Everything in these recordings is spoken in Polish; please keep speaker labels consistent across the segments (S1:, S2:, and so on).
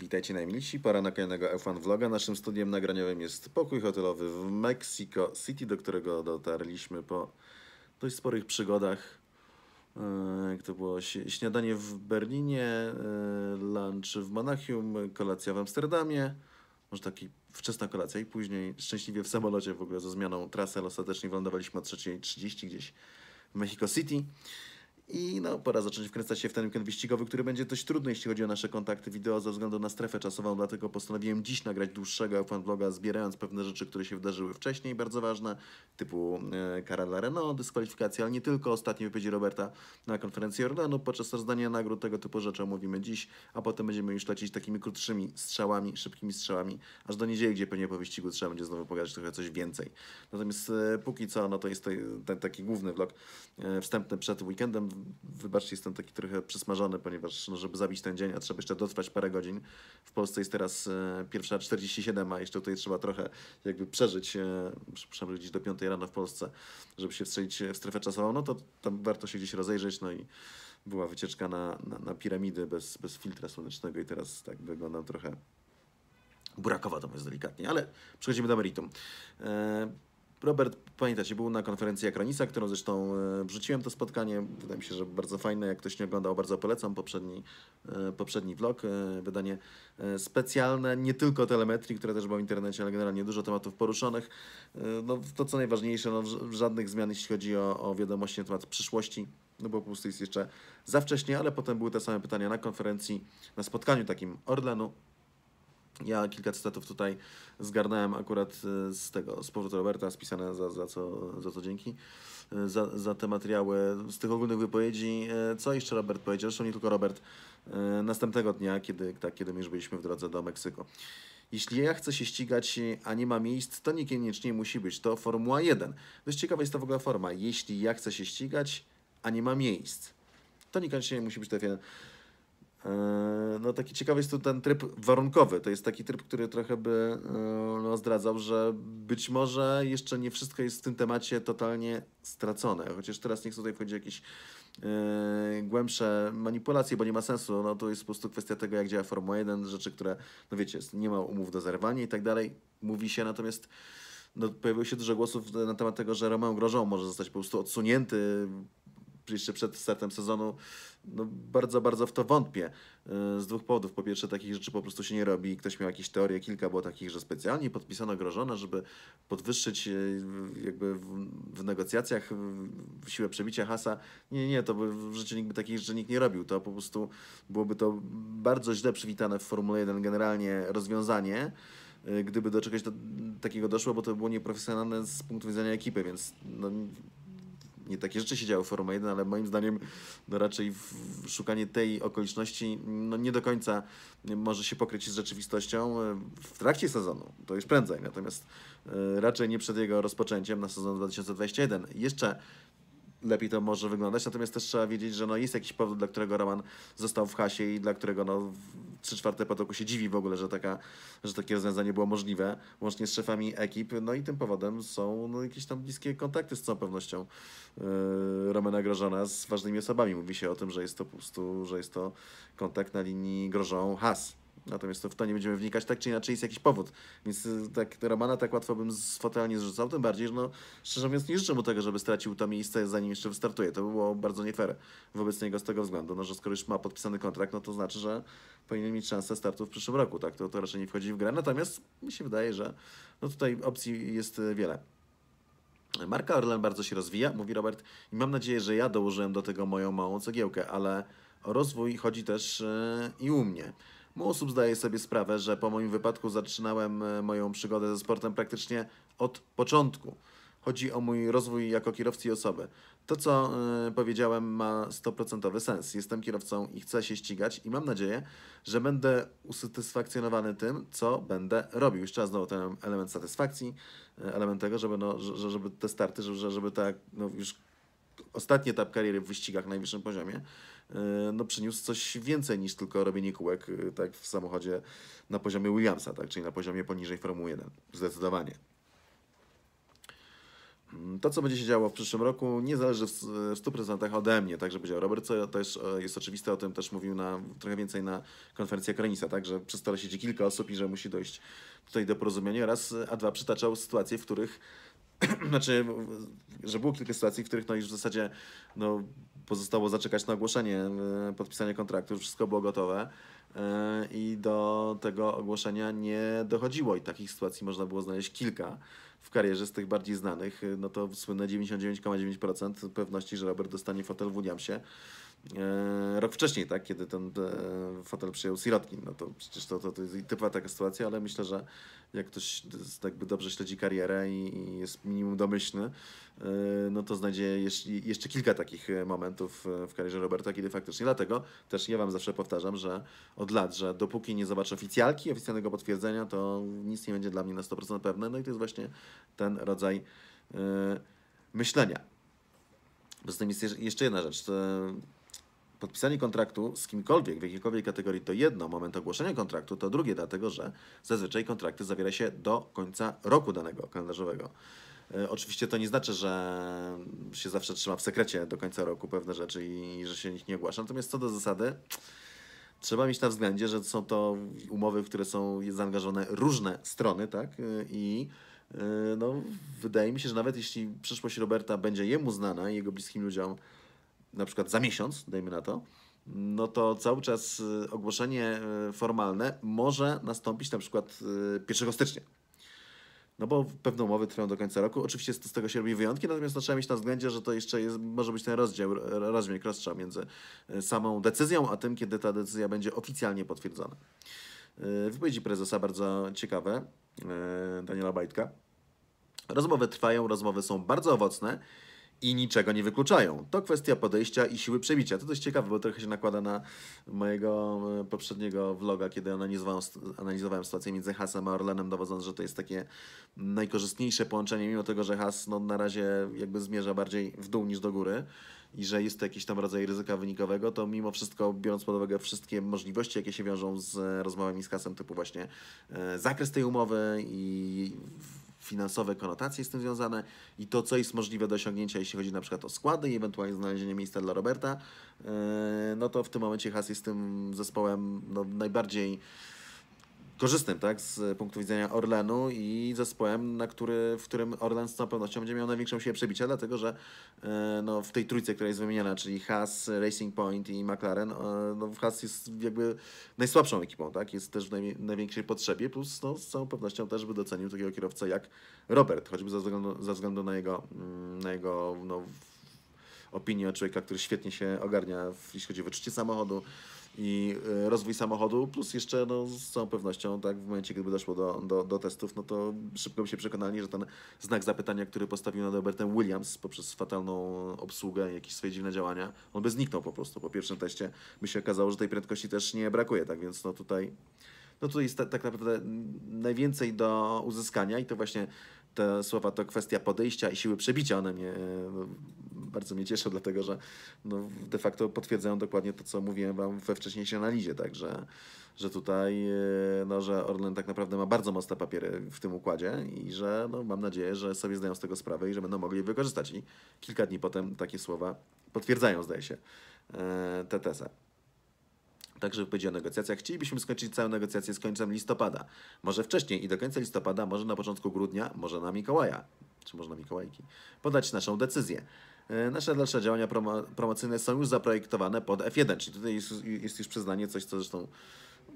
S1: Witajcie najmilsi, pora na kolejnego F1 Vloga. Naszym studiem nagraniowym jest pokój hotelowy w Mexico City, do którego dotarliśmy po dość sporych przygodach. E, Jak to było? Śniadanie w Berlinie, e, lunch w Monachium, kolacja w Amsterdamie, może taki wczesna kolacja i później szczęśliwie w samolocie w ogóle ze zmianą trasy, ale ostatecznie wylądowaliśmy o 3.30 gdzieś w Mexico City. I no, pora zacząć wkręcać się w ten weekend wyścigowy, który będzie dość trudny, jeśli chodzi o nasze kontakty wideo ze względu na strefę czasową, dlatego postanowiłem dziś nagrać dłuższego fan vloga, zbierając pewne rzeczy, które się wydarzyły wcześniej, bardzo ważne, typu e, kara dla Renault, dyskwalifikacja, ale nie tylko, ostatnie wypowiedzi Roberta na konferencji Orlenu, podczas rozdania nagród, tego typu rzeczy omówimy dziś, a potem będziemy już lecieć takimi krótszymi strzałami, szybkimi strzałami, aż do niedzieli, gdzie pewnie po wyścigu trzeba będzie znowu pogadać trochę coś więcej. Natomiast e, póki co, no to jest to, ten taki główny vlog e, wstępny przed weekendem. Wybaczcie, jestem taki trochę przysmażony, ponieważ no, żeby zabić ten dzień, a trzeba jeszcze dotrwać parę godzin. W Polsce jest teraz e, pierwsza 47, a jeszcze tutaj trzeba trochę jakby przeżyć, e, gdzieś do 5 rano w Polsce, żeby się wstrzelić w strefę czasową, no to tam warto się gdzieś rozejrzeć, no i była wycieczka na, na, na piramidy bez, bez filtra słonecznego i teraz tak wyglądam trochę burakowa to mówiąc delikatnie, ale przechodzimy do meritum. E, Robert, pamiętacie, był na konferencji Akronisa, którą zresztą e, wrzuciłem to spotkanie. Wydaje mi się, że bardzo fajne. Jak ktoś nie oglądał, bardzo polecam poprzedni, e, poprzedni vlog. E, Wydanie specjalne, nie tylko telemetrii, które też było w internecie, ale generalnie dużo tematów poruszonych. No, to co najważniejsze, no, żadnych zmian, jeśli chodzi o, o wiadomości na temat przyszłości, no bo po prostu jest jeszcze za wcześnie, ale potem były te same pytania na konferencji, na spotkaniu takim Orlenu, ja kilka cytatów tutaj zgarnąłem akurat e, z tego, z powrotu Roberta, spisane za, za, co, za co dzięki, e, za, za te materiały z tych ogólnych wypowiedzi. E, Co jeszcze Robert powiedział? Zresztą nie tylko Robert. Następnego dnia, kiedy, tak, kiedy już byliśmy w drodze do Meksyku. Jeśli ja chcę się ścigać, a nie ma miejsc, to niekoniecznie musi być to Formuła 1. Dość ciekawa jest to w ogóle forma. Jeśli ja chcę się ścigać, a nie ma miejsc, to niekoniecznie musi być to F1. Eee, No taki ciekawy jest tu ten tryb warunkowy. To jest taki tryb, który trochę by e, no, zdradzał, że być może jeszcze nie wszystko jest w tym temacie totalnie stracone. Chociaż teraz nie chcę tutaj wchodzić w jakieś e, głębsze manipulacje, bo nie ma sensu. No to jest po prostu kwestia tego, jak działa Formuła 1, rzeczy, które, no wiecie, nie ma umów do zerwania i tak dalej. Mówi się natomiast no, pojawiło się dużo głosów na temat tego, że Romeo Grożą może zostać po prostu odsunięty jeszcze przed startem sezonu. No, bardzo, bardzo w to wątpię. e, Z dwóch powodów. Po pierwsze, takich rzeczy po prostu się nie robi. Ktoś miał jakieś teorie, kilka było takich, że specjalnie podpisano Grożona, żeby podwyższyć w- jakby w, negocjacjach siłę przebicia hasa. Nie, nie, to by w życiu nikt by takich rzeczy nikt nie robił. To po prostu byłoby to bardzo źle przywitane w Formule 1 generalnie rozwiązanie y, gdyby do czegoś do, takiego doszło, bo to było nieprofesjonalne z punktu widzenia ekipy, więc no, nie takie rzeczy się działy w Formule 1, ale moim zdaniem no raczej szukanie tej okoliczności no nie do końca może się pokryć z rzeczywistością y, w trakcie sezonu, to już prędzej, natomiast y, raczej nie przed jego rozpoczęciem na sezon 2021. Jeszcze lepiej to może wyglądać, natomiast też trzeba wiedzieć, że no jest jakiś powód, dla którego Roman został w hasie i dla którego no, trzy czwarte potoku się dziwi w ogóle, że, taka, że takie rozwiązanie było możliwe, łącznie z szefami ekip, no i tym powodem są no, jakieś tam bliskie kontakty z całą pewnością yy, Romana Grożona z ważnymi osobami. Mówi się o tym, że jest to po prostu, że jest to kontakt na linii Grożą-Has. Natomiast to w to nie będziemy wnikać, tak czy inaczej jest jakiś powód. Więc y, tak Romana tak łatwo bym z fotela nie zrzucał, tym bardziej, że no, szczerze mówiąc nie życzę mu tego, żeby stracił to miejsce zanim jeszcze wystartuje. To by było bardzo nie fair wobec niego z tego względu, no, że skoro już ma podpisany kontrakt, no to znaczy, że powinien mieć szansę startu w przyszłym roku, tak? To, to raczej nie wchodzi w grę. Natomiast mi się wydaje, że no tutaj opcji jest y, wiele. Marka Orlen bardzo się rozwija, mówi Robert, i mam nadzieję, że ja dołożyłem do tego moją małą cegiełkę, ale o rozwój chodzi też e, i u mnie. Osób zdaje sobie sprawę, że po moim wypadku zaczynałem e, moją przygodę ze sportem praktycznie od początku. Chodzi o mój rozwój jako kierowcy i osoby. To, co e, powiedziałem, ma 100% sens. Jestem kierowcą i chcę się ścigać i mam nadzieję, że będę usatysfakcjonowany tym, co będę robił. Jeszcze raz znowu ten element satysfakcji, e, element tego, żeby, no, że- że- żeby te starty, żeby, żeby tak no, już ostatni etap kariery w wyścigach na najwyższym poziomie e, no, przyniósł coś więcej niż tylko robienie kółek e, tak w samochodzie na poziomie Williamsa, tak, czyli na poziomie poniżej Formuły 1. Zdecydowanie. To, co będzie się działo w przyszłym roku, nie zależy w w 100% ode mnie, tak, żeby powiedział Robert, co też e, jest oczywiste, o tym też mówił na, trochę więcej na konferencji Akronisa, tak, że przy stole siedzi kilka osób i że musi dojść tutaj do porozumienia oraz, a dwa, przytaczał sytuacje, w których znaczy, że było kilka sytuacji, w których no już w zasadzie no, pozostało zaczekać na ogłoszenie e, podpisania kontraktu, wszystko było gotowe e, i do tego ogłoszenia nie dochodziło. I takich sytuacji można było znaleźć kilka w karierze z tych bardziej znanych, no to słynne 99,9% pewności, że Robert dostanie fotel w Williamsie e, rok wcześniej, tak, kiedy ten e, fotel przyjął Sirotkin. No to przecież to, to, to jest typowa taka sytuacja, ale myślę, że jak ktoś jakby dobrze śledzi karierę i, i jest minimum domyślny, e, no to znajdzie jeszcze, jeszcze kilka takich momentów w karierze Roberta, kiedy faktycznie, dlatego też ja Wam zawsze powtarzam, że od lat, że dopóki nie zobaczę oficjalki, oficjalnego potwierdzenia, to nic nie będzie dla mnie na 100% pewne, no i to jest właśnie ten rodzaj myślenia. Poza tym jest jeszcze jedna rzecz. Podpisanie kontraktu z kimkolwiek w jakiejkolwiek kategorii to jedno, moment ogłoszenia kontraktu to drugie, dlatego że zazwyczaj kontrakty zawiera się do końca roku danego kalendarzowego. E, oczywiście to nie znaczy, że się zawsze trzyma w sekrecie do końca roku pewne rzeczy i, że się nich nie ogłasza. Natomiast co do zasady, trzeba mieć na względzie, że są to umowy, w które są zaangażowane różne strony, tak? E, I e, no, wydaje mi się, że nawet jeśli przyszłość Roberta będzie jemu znana i jego bliskim ludziom, na przykład za miesiąc, dajmy na to, no to cały czas y, ogłoszenie y, formalne może nastąpić na przykład 1 y, stycznia. No bo pewne umowy trwają do końca roku. Oczywiście z tego się robi wyjątki, natomiast no, trzeba mieć na względzie, że to jeszcze jest, może być ten rozdział, rozdźwięk, rozstrzał między samą decyzją, a tym, kiedy ta decyzja będzie oficjalnie potwierdzona. Wypowiedzi prezesa bardzo ciekawe, Daniela Bajtka. Rozmowy trwają, rozmowy są bardzo owocne i niczego nie wykluczają. To kwestia podejścia i siły przebicia. To dość ciekawe, bo trochę się nakłada na mojego e, poprzedniego vloga, kiedy analizowałem, analizowałem sytuację między Hasem a Orlenem, dowodząc, że to jest takie najkorzystniejsze połączenie, mimo tego, że Has no, na razie jakby zmierza bardziej w dół niż do góry i że jest to jakiś tam rodzaj ryzyka wynikowego, to mimo wszystko, biorąc pod uwagę wszystkie możliwości, jakie się wiążą z rozmowami z Hasem, typu właśnie e, zakres tej umowy i finansowe konotacje z tym związane i to, co jest możliwe do osiągnięcia, jeśli chodzi na przykład o składy i ewentualnie znalezienie miejsca dla Roberta, e, no to w tym momencie Has jest tym zespołem no, najbardziej korzystnym tak, z punktu widzenia Orlenu i zespołem, na który, w którym Orlen z całą pewnością będzie miał największą siłę przebicia, dlatego że e, no, w tej trójce, która jest wymieniana, czyli Haas, Racing Point i McLaren, e, no, Haas jest jakby najsłabszą ekipą, tak? jest też w naj, największej potrzebie, plus no, z całą pewnością też by docenił takiego kierowcę jak Robert, choćby ze względu, ze względu na jego, mm, na jego no, opinię człowieka, który świetnie się ogarnia, jeśli chodzi o wyczucie samochodu, i e, rozwój samochodu, plus jeszcze no, z całą pewnością, tak, w momencie, gdyby doszło do, do, do testów, no to szybko by się przekonali, że ten znak zapytania, który postawił nad Robertem Williams poprzez fatalną obsługę, jakieś swoje dziwne działania, on by zniknął po prostu. Po pierwszym teście by się okazało, że tej prędkości też nie brakuje, tak więc no tutaj no tutaj jest tak naprawdę najwięcej do uzyskania i to właśnie te słowa to kwestia podejścia i siły przebicia. One mnie no, bardzo mnie cieszą, dlatego że no, de facto potwierdzają dokładnie to, co mówiłem Wam we wcześniejszej analizie, także że tutaj, e, no, że Orlen tak naprawdę ma bardzo mocne papiery w tym układzie i że no, mam nadzieję, że sobie zdają z tego sprawę i że będą mogli je wykorzystać. I kilka dni potem takie słowa potwierdzają, zdaje się, e, tę tezę. Także wypowiedzi o negocjacjach. Chcielibyśmy skończyć całe negocjacje z końcem listopada. Może wcześniej i do końca listopada, może na początku grudnia, może na Mikołaja, czy może na Mikołajki, podać naszą decyzję. E, nasze dalsze działania promo promocyjne są już zaprojektowane pod F1, czyli tutaj jest, jest już przyznanie, coś co zresztą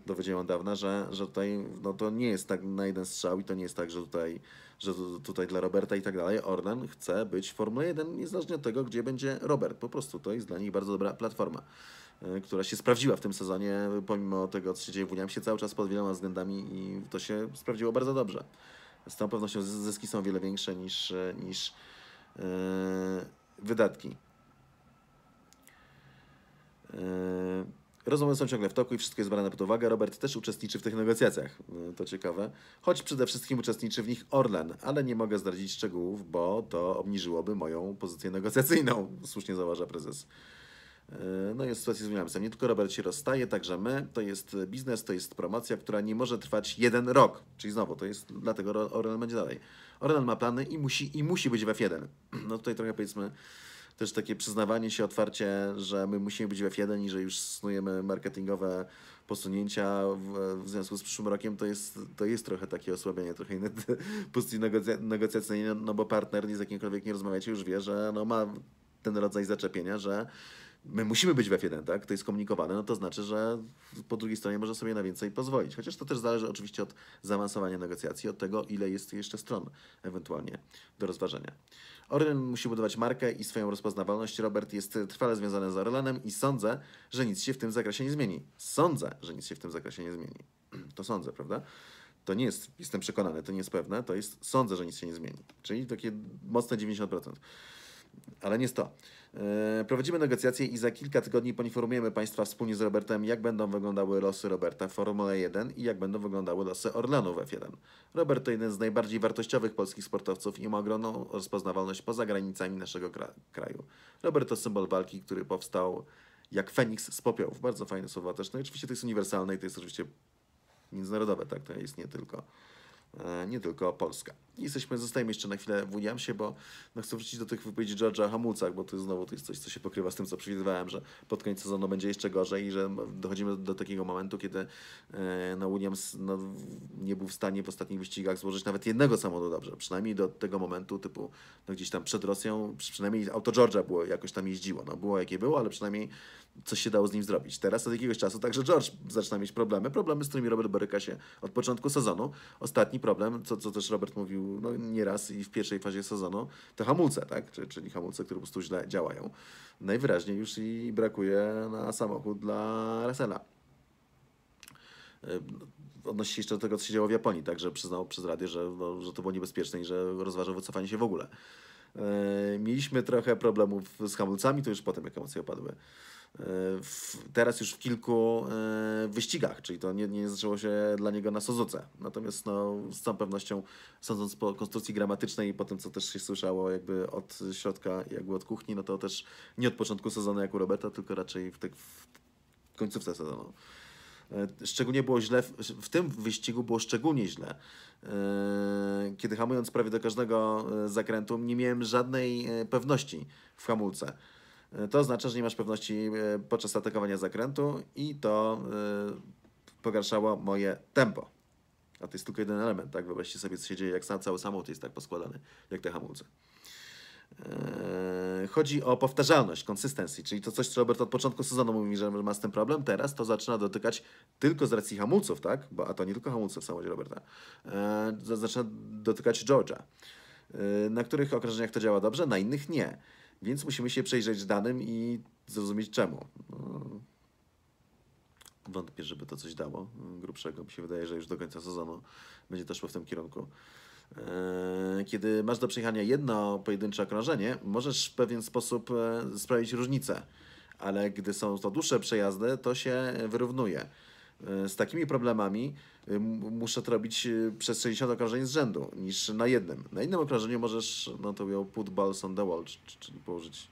S1: dowiedziałem od dawna, że, że tutaj no to nie jest tak na jeden strzał i to nie jest tak, że tutaj, że tutaj dla Roberta i tak dalej. Orlen chce być w Formule 1 niezależnie od tego, gdzie będzie Robert. Po prostu to jest dla nich bardzo dobra platforma, e, która się sprawdziła w tym sezonie, pomimo tego, co się dzieje w Williamsie, cały czas pod wieloma względami i to się sprawdziło bardzo dobrze. Z całą pewnością zyski są wiele większe niż, niż yy, wydatki. Yy, rozmowy są ciągle w toku i wszystko jest brane pod uwagę. Robert też uczestniczy w tych negocjacjach, yy, to ciekawe. Choć przede wszystkim uczestniczy w nich Orlen, ale nie mogę zdradzić szczegółów, bo to obniżyłoby moją pozycję negocjacyjną, słusznie zauważa prezes E, No jest sytuacja z Williamsem. Nie tylko Robert się rozstaje, także my. To jest biznes, to jest promocja, która nie może trwać jeden rok. Czyli znowu, to jest dlatego Orlen będzie dalej. Orlen ma plany i musi, i musi być w F1. No tutaj trochę powiedzmy też takie przyznawanie się otwarcie, że my musimy być w F1 i że już snujemy marketingowe posunięcia w, w związku z przyszłym rokiem, to jest, to jest trochę takie osłabienie, trochę inne pozycji negocja- negocjacyjnej, no bo partner, z jakimkolwiek nie rozmawiacie, już wie, że no ma ten rodzaj zaczepienia, że my musimy być w F1, tak? To jest komunikowane, no to znaczy, że po drugiej stronie może sobie na więcej pozwolić. Chociaż to też zależy oczywiście od zaawansowania negocjacji, od tego, ile jest jeszcze stron ewentualnie do rozważenia. Orlen musi budować markę i swoją rozpoznawalność. Robert jest trwale związany z Orlenem i sądzę, że nic się w tym zakresie nie zmieni. Sądzę, że nic się w tym zakresie nie zmieni. To sądzę, prawda? To nie jest, jestem przekonany, to nie jest pewne, to jest sądzę, że nic się nie zmieni. Czyli takie mocne 90%. Ale nie jest to. E, Prowadzimy negocjacje i za kilka tygodni poinformujemy Państwa wspólnie z Robertem, jak będą wyglądały losy Roberta w Formule 1 i jak będą wyglądały losy Orlenu w F1. Robert to jeden z najbardziej wartościowych polskich sportowców i ma ogromną rozpoznawalność poza granicami naszego kra- kraju. Robert to symbol walki, który powstał jak Feniks z popiołów. Bardzo fajne słowa też. No i oczywiście to jest uniwersalne i to jest oczywiście międzynarodowe, tak? To jest nie tylko, nie tylko Polska. Jesteśmy, zostajemy jeszcze na chwilę w Williamsie, bo no chcę wrócić do tych wypowiedzi George'a hamulcach, bo to jest znowu to jest coś, co się pokrywa z tym, co przewidywałem, że pod koniec sezonu będzie jeszcze gorzej i że dochodzimy do takiego momentu, kiedy e, no Williams no, nie był w stanie w ostatnich wyścigach złożyć nawet jednego samochodu dobrze. Przynajmniej do tego momentu, typu no, gdzieś tam przed Rosją, przy- przynajmniej auto George'a było jakoś tam jeździło. No, było jakie było, ale przynajmniej coś się dało z nim zrobić. Teraz od jakiegoś czasu także George zaczyna mieć problemy. Problemy, z którymi Robert boryka się od początku sezonu. Ostatni problem, co, co też Robert mówił no, nieraz i w pierwszej fazie sezonu, to hamulce, tak? Czyli, czyli hamulce, które po prostu źle działają. Najwyraźniej już i brakuje na samochód dla Russella. E, Odnosi się jeszcze do tego, co się działo w Japonii, także przyznał przez radio, że, no, że to było niebezpieczne i że rozważał wycofanie się w ogóle. E, Mieliśmy trochę problemów z hamulcami, to już potem jak emocje opadły. W, teraz już w kilku e, wyścigach, czyli to nie, nie zaczęło się dla niego na Suzuce. Natomiast no, z całą pewnością, sądząc po konstrukcji gramatycznej i po tym, co też się słyszało jakby od środka, jakby od kuchni, no to też nie od początku sezonu jak u Roberta, tylko raczej w, tych, w końcówce sezonu. E, Szczególnie było źle, w, tym wyścigu było szczególnie źle, e, kiedy hamując prawie do każdego zakrętu, nie miałem żadnej pewności w hamulce. E, To oznacza, że nie masz pewności e, podczas atakowania zakrętu i to e, pogarszało moje tempo. A to jest tylko jeden element, tak? Wyobraźcie sobie, co się dzieje, jak sam, cały samochód jest tak poskładany, jak te hamulce. Chodzi o powtarzalność, consistency, czyli to coś, co Robert od początku sezonu mówi, że ma z tym problem. Teraz to zaczyna dotykać tylko z racji hamulców, tak? Bo, a to nie tylko hamulce w samochodzie Roberta. Za- zaczyna dotykać George'a. Eee, na których okrążeniach to działa dobrze, na innych nie. Więc musimy się przejrzeć danym i zrozumieć czemu. No, Wątpię, żeby to coś dało grubszego. Mi się wydaje, że już do końca sezonu będzie to szło w tym kierunku. Eee, Kiedy masz do przejechania jedno pojedyncze okrążenie, możesz w pewien sposób e, sprawić różnicę, ale gdy są to dłuższe przejazdy, to się wyrównuje. E, Z takimi problemami e, muszę to robić e, przez 60 okrążeń z rzędu, niż na jednym. Na innym okrążeniu możesz, no to ją put balls on the wall, czyli położyć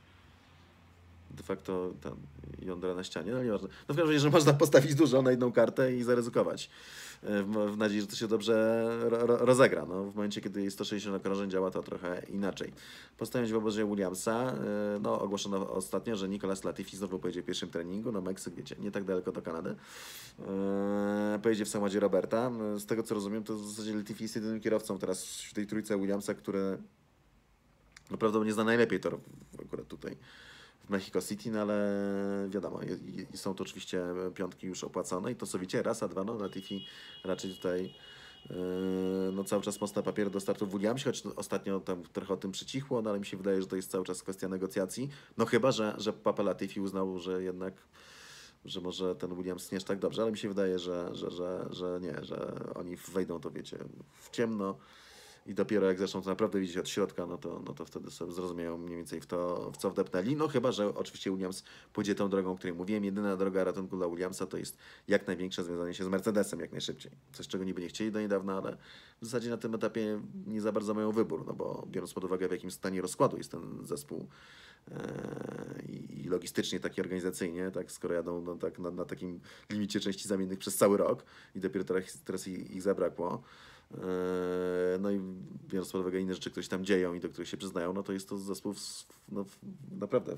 S1: de facto tam jądra na ścianie, no nieważne. No w każdym razie, że można postawić dużo na jedną kartę i zaryzykować. E, W, nadziei, że to się dobrze ro, ro, rozegra. No, w momencie, kiedy jest 160 okrążeń, działa to trochę inaczej. Postawić w obozie Williamsa, e, no ogłoszono ostatnio, że Nicolas Latifi znowu pojedzie w pierwszym treningu, no Meksyk, wiecie, nie tak daleko do Kanady. E, Pojedzie w samochodzie Roberta. Z tego, co rozumiem, to w zasadzie Latifi jest jedynym kierowcą teraz w tej trójce Williamsa, który no, prawdopodobnie zna najlepiej tor akurat tutaj w Mexico City, no ale wiadomo, są to oczywiście piątki już opłacone i to sowicie raz, a dwa, no Latifi raczej tutaj yy, no cały czas mocne papiery do startu w Williamsie, choć ostatnio tam trochę o tym przycichło, no ale mi się wydaje, że to jest cały czas kwestia negocjacji, no chyba, że, że Papa Latifi uznał, że jednak że może ten Williams nie jest tak dobrze, ale mi się wydaje, że, że, że, że nie, że oni wejdą to, wiecie, w ciemno i dopiero jak zaczną to naprawdę widzieć od środka, no to, no to wtedy sobie zrozumieją mniej więcej w, to, w co wdepnęli. No chyba, że oczywiście Williams pójdzie tą drogą, o której mówiłem. Jedyna droga ratunku dla Williamsa to jest jak największe związanie się z Mercedesem jak najszybciej. Coś, czego niby nie chcieli do niedawna, ale w zasadzie na tym etapie nie za bardzo mają wybór, no bo biorąc pod uwagę w jakim stanie rozkładu jest ten zespół e, i logistycznie, tak i organizacyjnie, tak, skoro jadą no, tak, na, na takim limicie części zamiennych przez cały rok i dopiero teraz, teraz ich, ich zabrakło. Eee, No i uwagę inne rzeczy, które się tam dzieją i do których się przyznają, no to jest to zespół w, no, w, naprawdę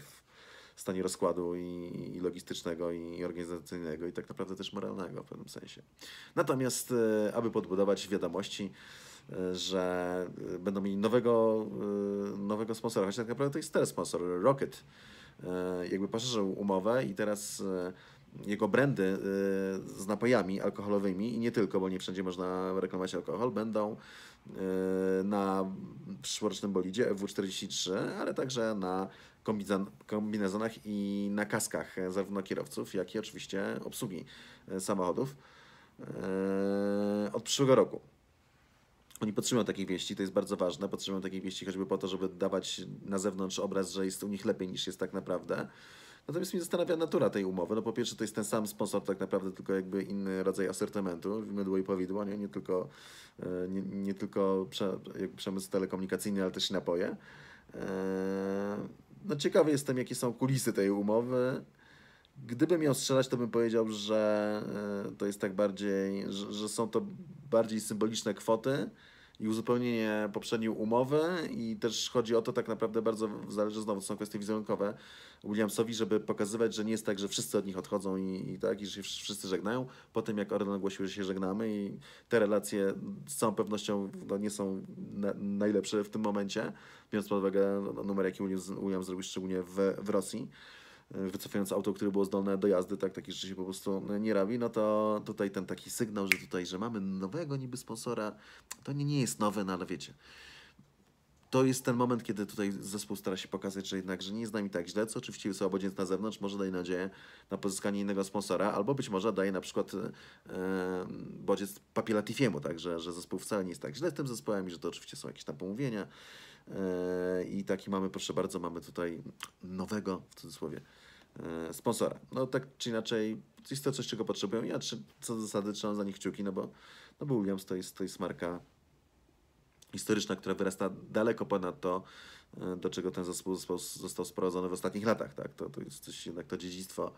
S1: w stanie rozkładu i, i logistycznego, i organizacyjnego, i tak naprawdę też moralnego w pewnym sensie. Natomiast, e, aby podbudować wiadomości, e, że będą mieli nowego, nowego sponsora, choć tak naprawdę to jest teraz sponsor, Rocket, jakby poszerzył umowę i teraz jego brandy e, z napojami alkoholowymi i nie tylko, bo nie wszędzie można reklamować alkohol, będą e, na przyszłorocznym bolidzie FW43, ale także na kombinezon- kombinezonach i na kaskach zarówno kierowców, jak i oczywiście obsługi e, samochodów od przyszłego roku. Oni potrzebują takich wieści, to jest bardzo ważne. Potrzebują takich wieści choćby po to, żeby dawać na zewnątrz obraz, że jest u nich lepiej niż jest tak naprawdę. Natomiast mnie zastanawia natura tej umowy. No po pierwsze, to jest ten sam sponsor, tak naprawdę, tylko jakby inny rodzaj asortymentu, mydło i powidło, nie, nie tylko, e, nie, nie tylko prze, przemysł telekomunikacyjny, ale też i napoje. E, No ciekawy jestem, jakie są kulisy tej umowy. Gdybym miał strzelać, to bym powiedział, że e, to jest tak bardziej, że, że są to bardziej symboliczne kwoty i uzupełnienie poprzedniej umowy i też chodzi o to tak naprawdę bardzo zależy znowu, to są kwestie wizerunkowe Williamsowi, żeby pokazywać, że nie jest tak, że wszyscy od nich odchodzą i, i tak, i że się wszyscy żegnają. Po tym jak Orlen ogłosił, że się żegnamy i te relacje z całą pewnością no, nie są na, najlepsze w tym momencie, biorąc pod uwagę no, numer, jaki Williams, Williams zrobił szczególnie w, w Rosji wycofując auto, które było zdolne do jazdy, tak, takie rzeczy się po prostu nie robi, no to tutaj ten taki sygnał, że tutaj, że mamy nowego niby sponsora, to nie, nie jest nowe, no ale wiecie, to jest ten moment, kiedy tutaj zespół stara się pokazać, że jednak, że nie jest nami tak źle, co oczywiście wysyła bodziec na zewnątrz, może daje nadzieję na pozyskanie innego sponsora, albo być może daje na przykład e, bodziec Papi Latifiemu, tak, że, że zespół wcale nie jest tak źle z tym zespołem i że to oczywiście są jakieś tam pomówienia. E, I taki mamy, proszę bardzo, mamy tutaj nowego, w cudzysłowie, e, sponsora. No tak czy inaczej, jest to coś, czego potrzebują. Ja czy, co do zasady trzymam za nich kciuki, no bo, no bo Williams to jest, to jest marka historyczna, która wyrasta daleko ponad to, e, do czego ten zespół został, sprowadzony w ostatnich latach. Tak? To, to jest coś jednak to dziedzictwo.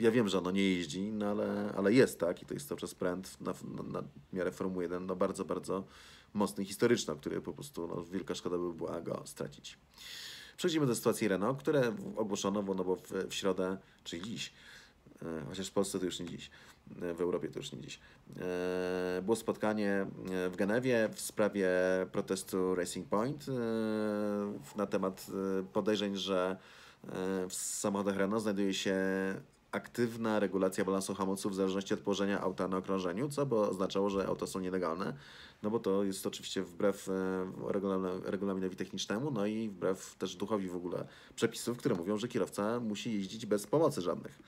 S1: Ja wiem, że ono nie jeździ, no ale, ale jest, tak? I to jest cały czas brand na, na, na miarę Formuły 1, no bardzo, bardzo mocny, historyczny, o który po prostu no, wielka szkoda by była go stracić. Przechodzimy do sytuacji Renault, które ogłoszono, bo, no bo w, w środę, czyli dziś, chociaż w Polsce to już nie dziś, e, w Europie to już nie dziś, e, było spotkanie e, w Genewie w sprawie protestu Racing Point e, na temat e, podejrzeń, że e, w samochodach Renault znajduje się aktywna regulacja balansu hamulców w zależności od położenia auta na okrążeniu, co by oznaczało, że auta są nielegalne, no bo to jest oczywiście wbrew e, regulamin- regulaminowi technicznemu, no i wbrew też duchowi w ogóle przepisów, które mówią, że kierowca musi jeździć bez pomocy żadnych.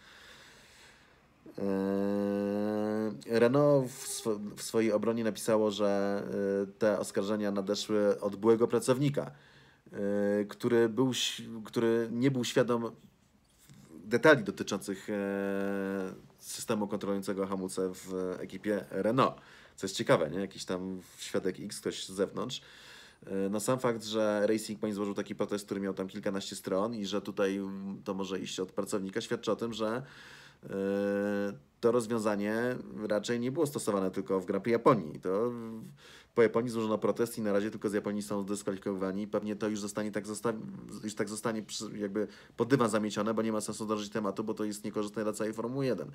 S1: Eee, Renault w, swo- w swojej obronie napisało, że e, te oskarżenia nadeszły od byłego pracownika, e, który, był, który nie był świadom detali dotyczących e, systemu kontrolującego hamulce w ekipie Renault. Co jest ciekawe, nie? Jakiś tam świadek X, ktoś z zewnątrz. No sam fakt, że Racing Point złożył taki protest, który miał tam kilkanaście stron i że tutaj mm, to może iść od pracownika, świadczy o tym, że to rozwiązanie raczej nie było stosowane tylko w Grand Prix Japonii. To po Japonii złożono protest i na razie tylko z Japonii są zdyskwalifikowani. Pewnie to już zostanie tak, zosta już tak zostanie jakby pod dywan zamiecione, bo nie ma sensu dążyć tematu, bo to jest niekorzystne dla całej Formuły 1.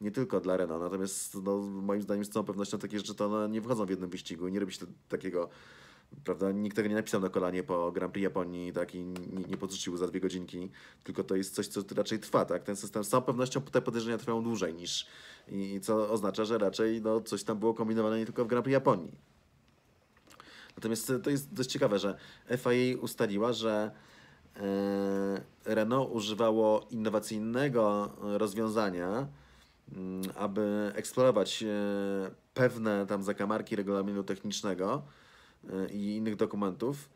S1: Nie tylko dla Renault. Natomiast no, moim zdaniem z całą pewnością takie rzeczy to one nie wchodzą w jednym wyścigu. Nie robi się takiego prawda? Nikt tego nie napisał na kolanie po Grand Prix Japonii tak, i nie, nie podrzucił za dwie godzinki, tylko to jest coś, co raczej trwa. Tak? Ten system z całą pewnością te podejrzenia trwają dłużej niż i co oznacza, że raczej no, coś tam było kombinowane nie tylko w Grand Prix Japonii. Natomiast to jest dość ciekawe, że FIA ustaliła, że e, Renault używało innowacyjnego rozwiązania, mm, aby eksplorować e, pewne tam zakamarki regulaminu technicznego i innych dokumentów,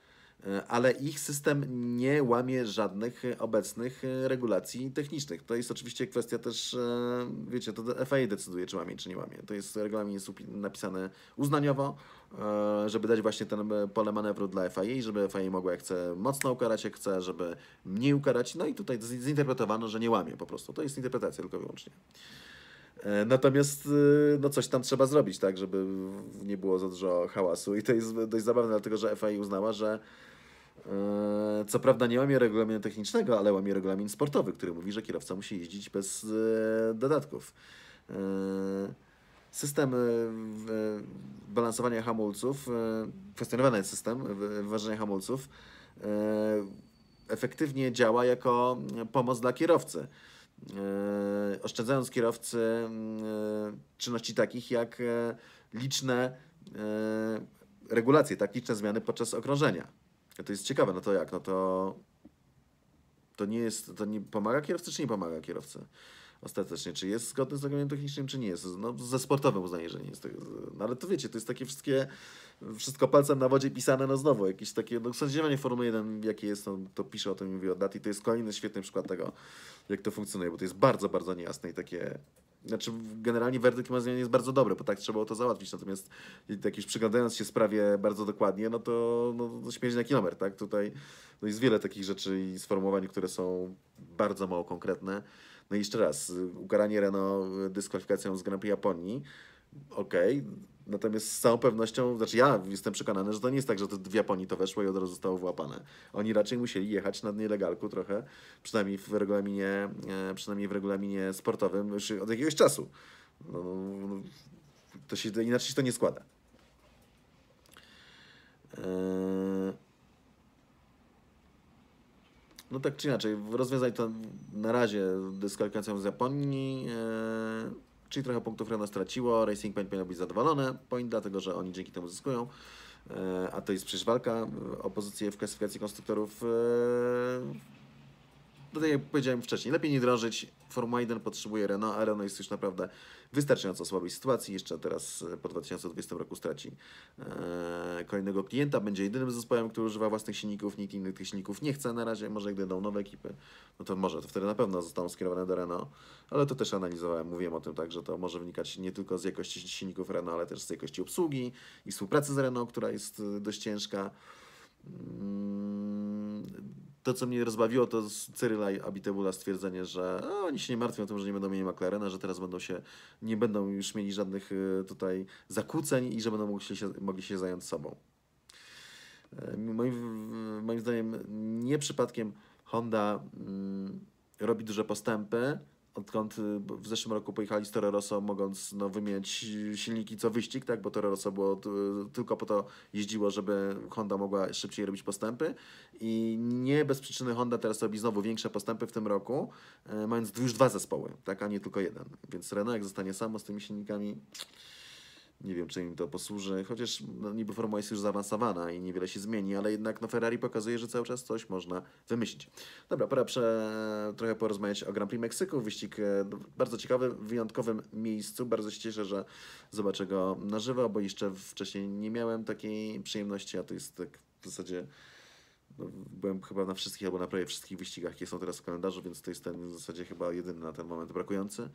S1: E, ale ich system nie łamie żadnych obecnych regulacji technicznych. To jest oczywiście kwestia też, wiecie, to FIA decyduje, czy łamie, czy nie łamie. To jest regulamin jest napisany uznaniowo, żeby dać właśnie ten pole manewru dla FIA, żeby FIA mogła jak chce mocno ukarać, jak chce, żeby mniej ukarać. No i tutaj zinterpretowano, że nie łamie po prostu. To jest interpretacja tylko wyłącznie. Natomiast no coś tam trzeba zrobić, tak, żeby nie było za dużo hałasu. I to jest dość zabawne, dlatego że FIA uznała, że E, co prawda nie łamie regulaminu technicznego, ale łamie regulamin sportowy, który mówi, że kierowca musi jeździć bez e, dodatków. E, system balansowania hamulców, kwestionowany jest system ważenia hamulców, efektywnie działa jako pomoc dla kierowcy. Oszczędzając kierowcy czynności takich jak liczne regulacje, tak, liczne zmiany podczas okrążenia. To jest ciekawe, no to jak? No to to nie jest, to nie pomaga kierowcy, czy nie pomaga kierowcy? Ostatecznie, czy jest zgodny z regulaminem technicznym, czy nie jest. No, ze sportowym uznaję, że nie jest. No, ale to wiecie, to jest takie wszystkie, wszystko palcem na wodzie pisane, no znowu, jakieś takie, no sędziowanie Formuły 1, jakie jest, no, to pisze o tym, mówi o dat i to jest kolejny świetny przykład tego, jak to funkcjonuje, bo to jest bardzo, bardzo niejasne i takie znaczy, generalnie werdykt moim jest bardzo dobry, bo tak trzeba było to załatwić. Natomiast tak już przyglądając się sprawie bardzo dokładnie, no to, no, to śmierć na kilometr, tak? Tutaj no jest wiele takich rzeczy i sformułowań, które są bardzo mało konkretne. No i jeszcze raz, ukaranie Renault dyskwalifikacją z Grand Prix Japonii, okej, okay. Natomiast z całą pewnością, znaczy ja jestem przekonany, że to nie jest tak, że to w Japonii to weszło i od razu zostało włapane. Oni raczej musieli jechać na nielegalku trochę, przynajmniej w regulaminie, e, przynajmniej w regulaminie sportowym już od jakiegoś czasu. No, no, no to się, inaczej się to nie składa. E, no tak czy inaczej, rozwiązać to na razie dyskwalifikacją z Japonii. E, Czyli trochę punktów Renault straciło. Racing Point powinno być zadowolone, point, dlatego że oni dzięki temu zyskują. E, a to jest przecież walka o pozycję w klasyfikacji konstruktorów. No tak jak powiedziałem wcześniej, lepiej nie drążyć. Formuła 1 potrzebuje Renault, a Renault jest już naprawdę wystarczająco słabej sytuacji. Jeszcze teraz e, po 2020 roku straci e, kolejnego klienta. Będzie jedynym zespołem, który używa własnych silników. Nikt innych tych silników nie chce na razie. Może gdy będą nowe ekipy, no to może to wtedy na pewno zostaną skierowane do Renault. Ale to też analizowałem, mówiłem o tym tak, że to może wynikać nie tylko z jakości silników Renault, ale też z jakości obsługi i współpracy z Renault, która jest e, dość ciężka. Mm, to, co mnie rozbawiło, to Cyryla i Abitebula stwierdzenie, że o, oni się nie martwią tym, że nie będą mieli McLarena, że teraz będą się, nie będą już mieli żadnych y, tutaj zakłóceń i że będą mogli się, mogli się zająć sobą. E, moim, moim zdaniem nie przypadkiem Honda mm, robi duże postępy, odkąd y, w zeszłym roku pojechali z Toro mogąc no, wymieniać silniki co wyścig, tak, bo Toro było tylko po to jeździło, żeby Honda mogła szybciej robić postępy. I nie bez przyczyny Honda teraz robi znowu większe postępy w tym roku, e, mając już dwa zespoły, tak, a nie tylko jeden. Więc Renault jak zostanie samo z tymi silnikami, nie wiem, czy im to posłuży, chociaż no, niby formuła jest już zaawansowana i niewiele się zmieni, ale jednak no, Ferrari pokazuje, że cały czas coś można wymyślić. Dobra, pora prze... trochę porozmawiać o Grand Prix Meksyku. Wyścig e, bardzo ciekawy, w wyjątkowym miejscu. Bardzo się cieszę, że zobaczę go na żywo, bo jeszcze wcześniej nie miałem takiej przyjemności, a to jest tak w zasadzie no, byłem chyba na wszystkich albo na prawie wszystkich wyścigach, jakie są teraz w kalendarzu, więc to jest ten w zasadzie chyba jedyny na ten moment brakujący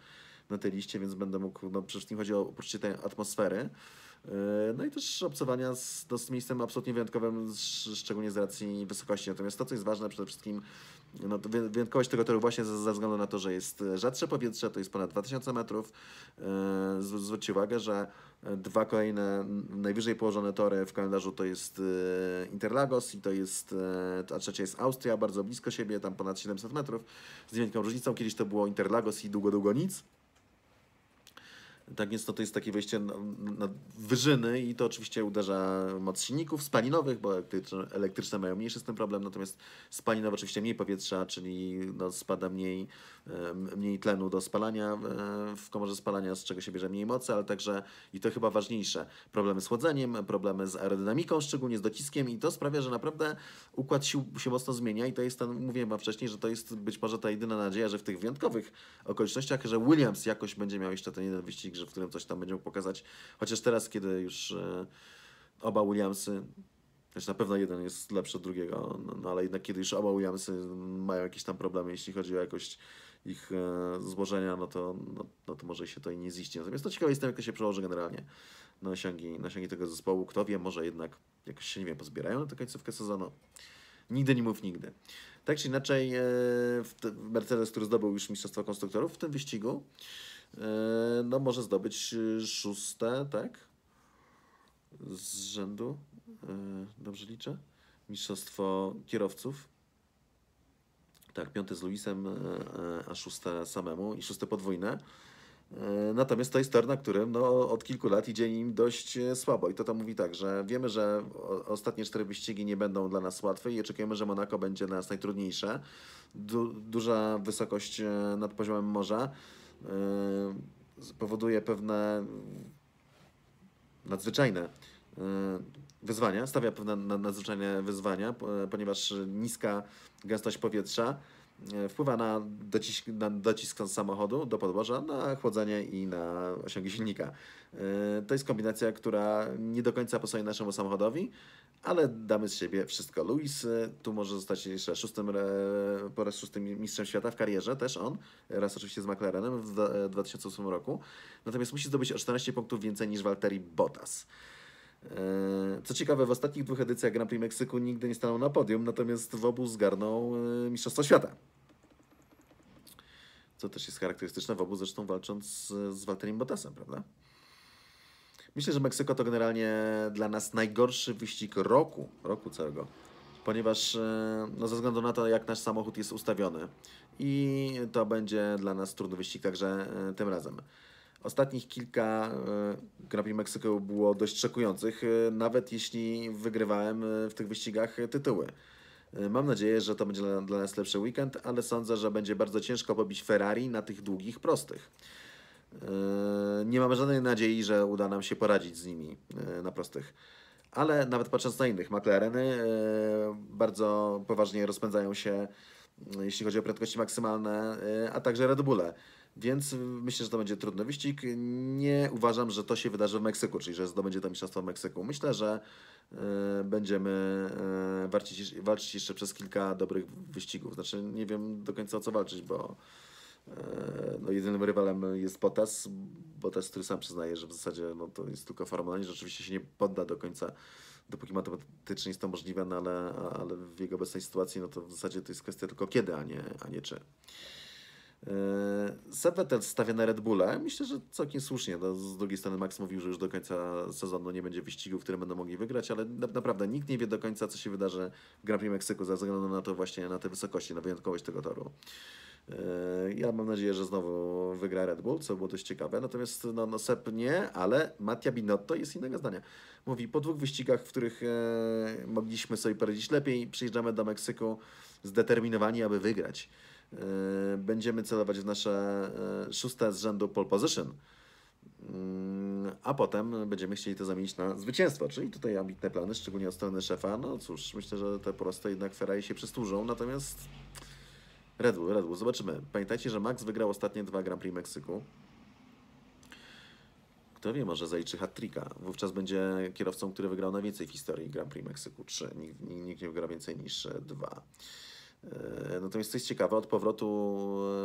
S1: na tej liście, więc będę mógł, no przede wszystkim chodzi o poczucie tej atmosfery. E, no i też obcowania z, no, z miejscem absolutnie wyjątkowym, szczególnie z racji wysokości. Natomiast to, co jest ważne przede wszystkim, no, wyjątkowość tego toru właśnie ze, ze względu na to, że jest rzadsze powietrze, to jest ponad 2000 metrów. E, zwróćcie uwagę, że dwa kolejne najwyżej położone tory w kalendarzu to jest e, Interlagos i to jest, a trzecia jest Austria, bardzo blisko siebie, tam ponad 700 metrów. Z niewielką różnicą, kiedyś to było Interlagos i długo, długo nic. Tak więc no, to jest takie wejście na, na, wyżyny i to oczywiście uderza moc silników spalinowych, bo elektryczne, elektryczne mają mniejszy z tym problem, natomiast spalinowe oczywiście mniej powietrza, czyli no, spada mniej, mniej tlenu do spalania w komorze spalania, z czego się bierze mniej mocy, ale także, i to chyba ważniejsze, problemy z chłodzeniem, problemy z aerodynamiką, szczególnie z dociskiem i to sprawia, że naprawdę układ sił się mocno zmienia i to jest ten, mówiłem wam wcześniej, że to jest być może ta jedyna nadzieja, że w tych wyjątkowych okolicznościach, że Williams jakoś będzie miał jeszcze ten jeden wyścig że w którym coś tam będzie mógł pokazać. Chociaż teraz, kiedy już e, oba Williamsy Znaczy na pewno jeden jest lepszy od drugiego, no, no ale jednak kiedy już oba Williamsy mają jakieś tam problemy, jeśli chodzi o jakość ich e, złożenia, no to, no, no to może się to i nie ziści. Natomiast to ciekawe jestem, jak to się przełoży generalnie na osiągi, na osiągi tego zespołu. Kto wie, może jednak jakoś się, nie wiem, pozbierają na tę końcówkę sezonu. Nigdy nie mów nigdy. Tak czy inaczej, e, Mercedes, który zdobył już Mistrzostwo Konstruktorów w tym wyścigu, no może zdobyć szóste, tak? Z rzędu. E, dobrze liczę? Mistrzostwo kierowców. Tak, piąte z Luisem, a szóste samemu i szóste podwójne. E, natomiast to jest tor, na którym no, od kilku lat idzie im dość e, słabo. I to tam mówi tak, że wiemy, że ostatnie cztery wyścigi nie będą dla nas łatwe i oczekujemy, że Monaco będzie dla nas najtrudniejsze. Du duża wysokość e, nad poziomem morza powoduje pewne nadzwyczajne wyzwania, stawia pewne nadzwyczajne wyzwania, ponieważ niska gęstość powietrza E, wpływa na docisk, na docisk samochodu do podłoża, na chłodzenie i na osiągi silnika. To jest kombinacja, która nie do końca pasuje naszemu samochodowi, ale damy z siebie wszystko. Luis e, tu może zostać jeszcze szóstym, po raz szóstym mistrzem świata w karierze, też on, raz oczywiście z McLarenem w 2008 roku. Natomiast musi zdobyć o 14 punktów więcej niż Valtteri Bottas. E, co ciekawe, w ostatnich dwóch edycjach Grand Prix Meksyku nigdy nie stanął na podium, natomiast w obu zgarnął e, Mistrzostwo Świata. Co też jest charakterystyczne w obu, zresztą walcząc z, z Walterem Bottasem, prawda? Myślę, że Meksyko to generalnie dla nas najgorszy wyścig roku, roku całego, ponieważ e, no, ze względu na to, jak nasz samochód jest ustawiony i to będzie dla nas trudny wyścig także tym razem. Ostatnich kilka e, Grand Prix Meksyku było dość szokujących, e, nawet jeśli wygrywałem e, w tych wyścigach tytuły. Mam nadzieję, że to będzie dla nas lepszy weekend, ale sądzę, że będzie bardzo ciężko pobić Ferrari na tych długich, prostych. Nie mamy żadnej nadziei, że uda nam się poradzić z nimi na prostych. Ale nawet patrząc na innych, McLareny bardzo poważnie rozpędzają się, jeśli chodzi o prędkości maksymalne, a także Red Bulle. Więc myślę, że to będzie trudny wyścig. Nie uważam, że to się wydarzy w Meksyku, czyli że zdobędzie to mistrzostwo w Meksyku. Myślę, że będziemy walczyć, walczyć jeszcze przez kilka dobrych wyścigów. Znaczy nie wiem do końca o co walczyć, bo no, jedynym rywalem jest Bottas. Bottas, który sam przyznaje, że w zasadzie no, to jest tylko formalnie, że oczywiście się nie podda do końca dopóki matematycznie jest to możliwe, no, ale, ale w jego obecnej sytuacji no to w zasadzie to jest kwestia tylko kiedy, a nie, a nie czy. Seb Vettel stawia na Red Bulla. Myślę, że całkiem słusznie. No, z drugiej strony Max mówił, że już do końca sezonu nie będzie wyścigów, które będą mogli wygrać, ale naprawdę nikt nie wie do końca, co się wydarzy w Grand Prix Meksyku ze względu na to właśnie, na te wysokości, na wyjątkowość tego toru. E, ja mam nadzieję, że znowu wygra Red Bull, co było dość ciekawe. Natomiast no, no Sep nie, ale Mattia Binotto jest innego zdania. Mówi, po dwóch wyścigach, w których e, mogliśmy sobie poradzić lepiej, przyjeżdżamy do Meksyku zdeterminowani, aby wygrać. E, będziemy celować w nasze e, szóste z rzędu pole position, mm, a potem będziemy chcieli to zamienić na zwycięstwo, czyli tutaj ambitne plany, szczególnie od strony szefa. No cóż, myślę, że te proste jednak Ferrari się przystłużą, natomiast Red Bull, Red Bull, zobaczymy. Pamiętajcie, że Max wygrał ostatnie dwa Grand Prix Meksyku. Kto wie, może zaliczy hat-tricka. Wówczas będzie kierowcą, który wygrał najwięcej w historii Grand Prix Meksyku. Trzy. Nikt, nikt nie wygrał więcej niż dwa. E, natomiast co jest ciekawe, od powrotu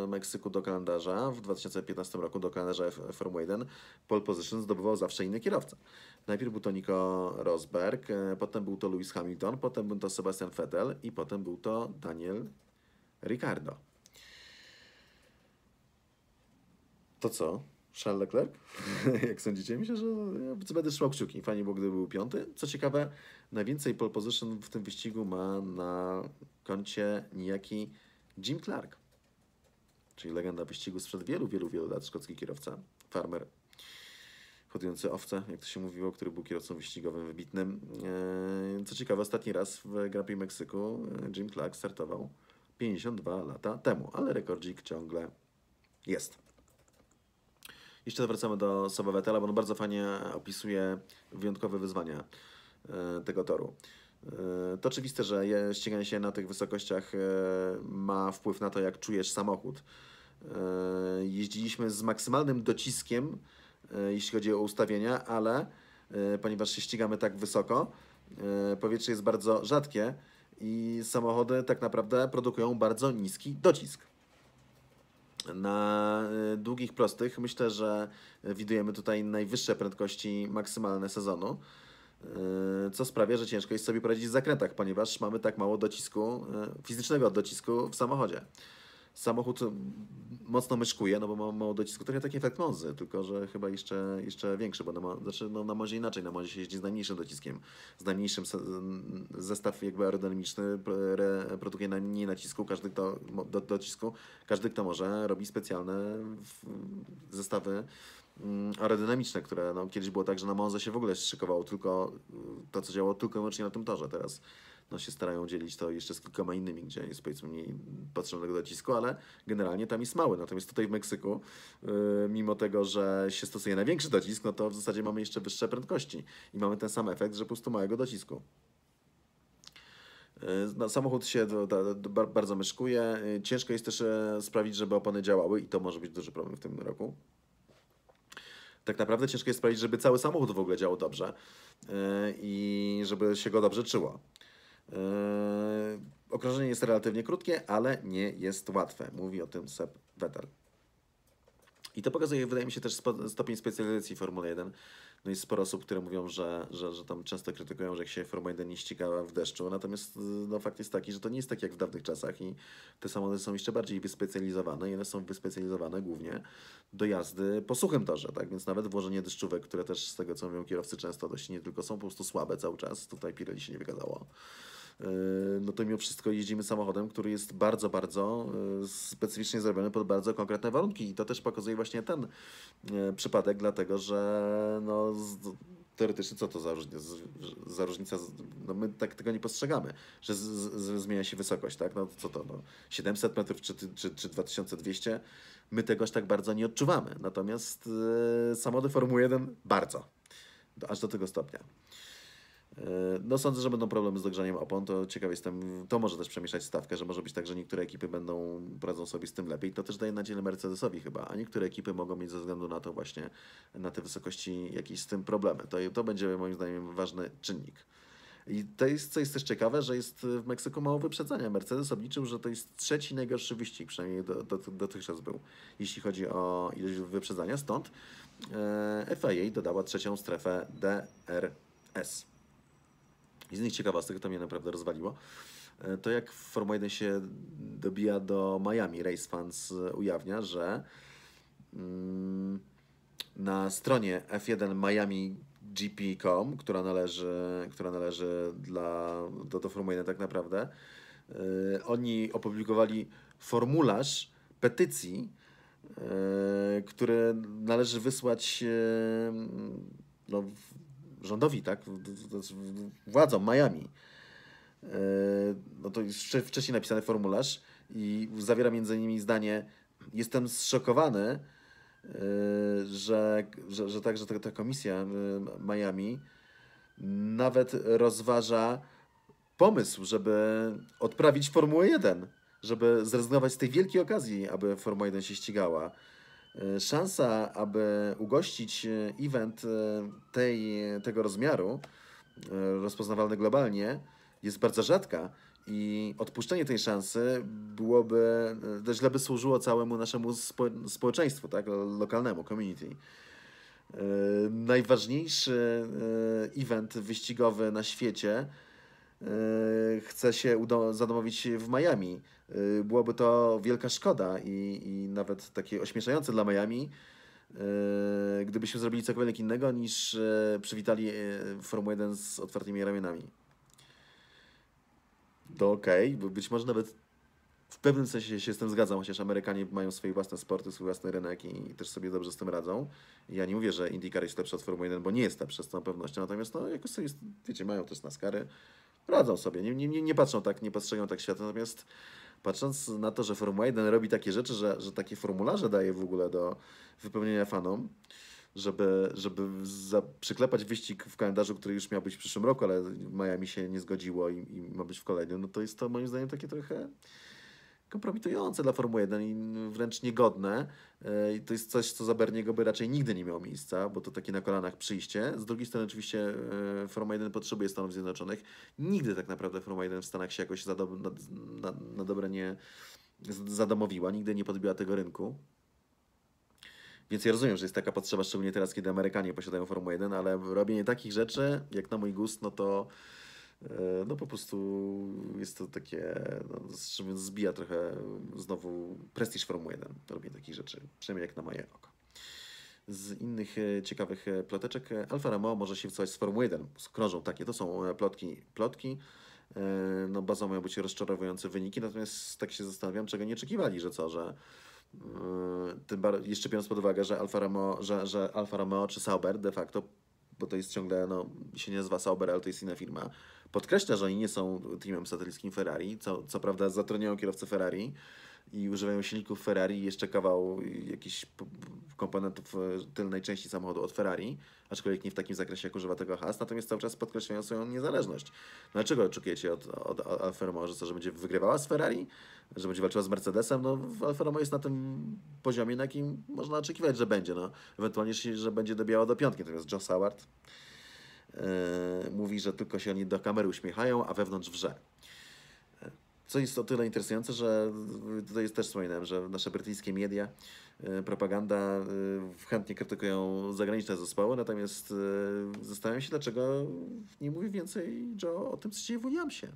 S1: e, Meksyku do kalendarza w 2015 roku do kalendarza Formuły 1 pole position zdobywał zawsze inny kierowca. Najpierw był to Nico Rosberg, e, potem był to Lewis Hamilton, potem był to Sebastian Vettel i potem był to Daniel Ricardo. To co? Charles Leclerc? Jak sądzicie? Myślę, że będę trzymał kciuki. Fajnie było, gdyby był piąty. Co ciekawe, najwięcej pole position w tym wyścigu ma na koncie niejaki Jim Clark, czyli legenda wyścigu sprzed wielu, wielu, wielu lat, szkocki kierowca, farmer, hodujący owce, jak to się mówiło, który był kierowcą wyścigowym wybitnym. E, co ciekawe, ostatni raz w Grand Prix Meksyku e, Jim Clark startował 52 lata temu, ale rekordzik ciągle jest. Jeszcze wracamy do Soba Vettela, bo on bardzo fajnie opisuje wyjątkowe wyzwania e, tego toru. E, to oczywiste, że ściganie się na tych wysokościach e, ma wpływ na to, jak czujesz samochód. Jeździliśmy z maksymalnym dociskiem, jeśli chodzi o ustawienia, ale ponieważ się ścigamy tak wysoko, powietrze jest bardzo rzadkie i samochody tak naprawdę produkują bardzo niski docisk. Na e, długich, prostych myślę, że widujemy tutaj najwyższe prędkości maksymalne sezonu, e, co sprawia, że ciężko jest sobie poradzić w zakrętach, ponieważ mamy tak mało docisku, e, fizycznego docisku w samochodzie samochód mocno myszkuje, no bo ma mało docisku. Trochę taki efekt Monzy, tylko że chyba jeszcze, jeszcze większy, bo na, znaczy, no, na Mozie inaczej. Na Mozie się jeździ z najmniejszym dociskiem, z najmniejszym zestaw jakby aerodynamiczny produkuje najmniej nacisku, każdy kto, do, docisku, każdy kto może robi specjalne zestawy mm, aerodynamiczne, które no, kiedyś było tak, że na Monze się w ogóle szykowało tylko to, co działało tylko i wyłącznie na tym torze. Teraz no, się starają dzielić to jeszcze z kilkoma innymi, gdzie jest powiedzmy mniej potrzebnego docisku, ale generalnie tam jest mały. Natomiast tutaj w Meksyku, yy, mimo tego, że się stosuje największy docisk, no to w zasadzie mamy jeszcze wyższe prędkości i mamy ten sam efekt, że po prostu małego docisku. Yy, no, samochód się bardzo myszkuje. Yy, ciężko jest też sprawić, żeby opony działały i to może być duży problem w tym roku. Tak naprawdę ciężko jest sprawić, żeby cały samochód w ogóle działał dobrze i żeby się go dobrze czuło. Yy, okrążenie jest relatywnie krótkie, ale nie jest łatwe. Mówi o tym Seb Vettel. I to pokazuje, wydaje mi się, też stopień specjalizacji Formuły 1. No jest sporo osób, które mówią, że, że, że tam często krytykują, że jak się Formuła 1 nie ściga w deszczu. Natomiast no, fakt jest taki, że to nie jest tak jak w dawnych czasach i te samochody są jeszcze bardziej wyspecjalizowane i one są wyspecjalizowane głównie do jazdy po suchym torze, tak? Więc nawet włożenie deszczówek, które też z tego co mówią kierowcy często dość nie tylko są po prostu słabe cały czas, tutaj Pirelli się nie wygadzało Yy, no to mimo wszystko jeździmy samochodem, który jest bardzo, bardzo yy, specyficznie zrobiony pod bardzo konkretne warunki. I to też pokazuje właśnie ten yy, przypadek, dlatego że no, teoretycznie co to za różnica? Za różnica no my tak tego nie postrzegamy, że z, z, zmienia się wysokość, tak? No co to, no, 700 metrów czy, czy, czy 2200? My tegoż tak bardzo nie odczuwamy. Natomiast yy, samochody Formuły 1 bardzo. Aż do tego stopnia. E, no sądzę, że będą problemy z dogrzaniem opon, to ciekaw jestem, to może też przemieszać stawkę, że może być tak, że niektóre ekipy będą, poradzą sobie z tym lepiej, to też daje nadzieję Mercedesowi chyba, a niektóre ekipy mogą mieć ze względu na to właśnie, na te wysokości jakieś z tym problemy. To, to będzie moim zdaniem ważny czynnik. I to jest, co jest też ciekawe, że jest w Meksyku mało wyprzedzania. Mercedes obliczył, że to jest trzeci najgorszy wyścig, przynajmniej do, do, dotychczas był, jeśli chodzi o ilość wyprzedzania. Stąd e, FIA dodała trzecią strefę DRS. I z nich ciekawostek, to mnie naprawdę rozwaliło, e, to jak Formuła 1 się dobija do Miami, Race Fans ujawnia, że mm, na stronie F1 Miami GP.com, która należy, która należy dla, do, do Formuły 1 tak naprawdę, yy, oni opublikowali formularz petycji, yy, który należy wysłać no, rządowi, tak, władzom Miami. E, no to już wcześniej napisany formularz i zawiera między innymi zdanie jestem zszokowany, e, że, że, że także ta, ta komisja e, Miami nawet rozważa pomysł, żeby odprawić Formułę 1, żeby zrezygnować z tej wielkiej okazji, aby Formuła 1 się ścigała. E, szansa, aby ugościć e, event e, tej, tego rozmiaru, rozpoznawalny globalnie, jest bardzo rzadka i odpuszczenie tej szansy byłoby, źle by służyło całemu naszemu spo, społeczeństwu, tak, lokalnemu, community. Najważniejszy event wyścigowy na świecie chce się zadomowić w Miami. Y, byłoby to wielka szkoda i, i nawet takie ośmieszające dla Miami, y, gdybyśmy zrobili cokolwiek innego niż y, przywitali Formułę 1 z otwartymi ramionami. To okej, okay. być może nawet w pewnym sensie się z tym zgadzam, chociaż Amerykanie mają swoje własne sporty, swój własny rynek i też sobie dobrze z tym radzą. Ja nie mówię, że IndyCar jest lepszy od Formuły 1, bo nie jest lepszy z całą pewnością, natomiast no, jakoś sobie, wiecie, mają też NASCARy, radzą sobie, nie, nie, nie patrzą tak, nie postrzegają tak świata, natomiast patrząc na to, że Formuła 1 robi takie rzeczy, że, że takie formularze daje w ogóle do wypełnienia fanom, żeby, żeby za, przyklepać wyścig w kalendarzu, który już miał być w przyszłym roku, ale Miami się nie zgodziło i, i ma być w kolejnym, no to jest to moim zdaniem takie trochę kompromitujące dla Formuły 1 i wręcz niegodne. E, I to jest coś, co za Berniego by raczej nigdy nie miało miejsca, bo to takie na kolanach przyjście. Z drugiej strony oczywiście e, Formuła 1 potrzebuje Stanów Zjednoczonych. Nigdy tak naprawdę Formuła 1 w Stanach się jakoś za do, na, na, na dobre nie zadomowiła, nigdy nie podbiła tego rynku. Więc ja rozumiem, że jest taka potrzeba, szczególnie teraz, kiedy Amerykanie posiadają Formułę 1, ale robienie takich rzeczy, jak na mój gust, no to no po prostu jest to takie, no, zbija trochę znowu prestiż Formuły 1, robienie takich rzeczy, przynajmniej jak na moje oko. Z innych e, ciekawych e, ploteczek, Alfa Romeo może się wycofać z Formuły 1. Krążą takie, to są plotki, plotki. No bazą mają być rozczarowujące wyniki, natomiast tak się zastanawiam, czego nie oczekiwali, że co, że tym jeszcze biorąc pod uwagę, że Alfa Romeo, że, że Alfa Romeo czy Sauber de facto, bo to jest ciągle, no się nie nazywa Sauber, ale to jest inna firma, Podkreśla, że oni nie są teamem satelickim Ferrari, co, co prawda zatrudniają kierowcę Ferrari i używają silników Ferrari jeszcze kawał jakichś komponentów tylnej części samochodu od Ferrari, aczkolwiek nie w takim zakresie, jak używa tego Haas, natomiast cały czas podkreślają swoją niezależność. Dlaczego oczekujecie od, od Alfa Romeo, że, że będzie wygrywała z Ferrari? Że będzie walczyła z Mercedesem? No, Alfa Romeo jest na tym poziomie, na jakim można oczekiwać, że będzie. No, ewentualnie, że będzie dobijała do piątki, natomiast John Saward E, mówi, że tylko się oni do kamery uśmiechają, a wewnątrz wrze. E, co jest o tyle interesujące, że tutaj jest też wspominałem, że nasze brytyjskie media, e, propaganda chętnie krytykują zagraniczne zespoły, natomiast zastanawiam się, dlaczego nie mówi więcej Joe o tym, co się dzieje w Williamsie,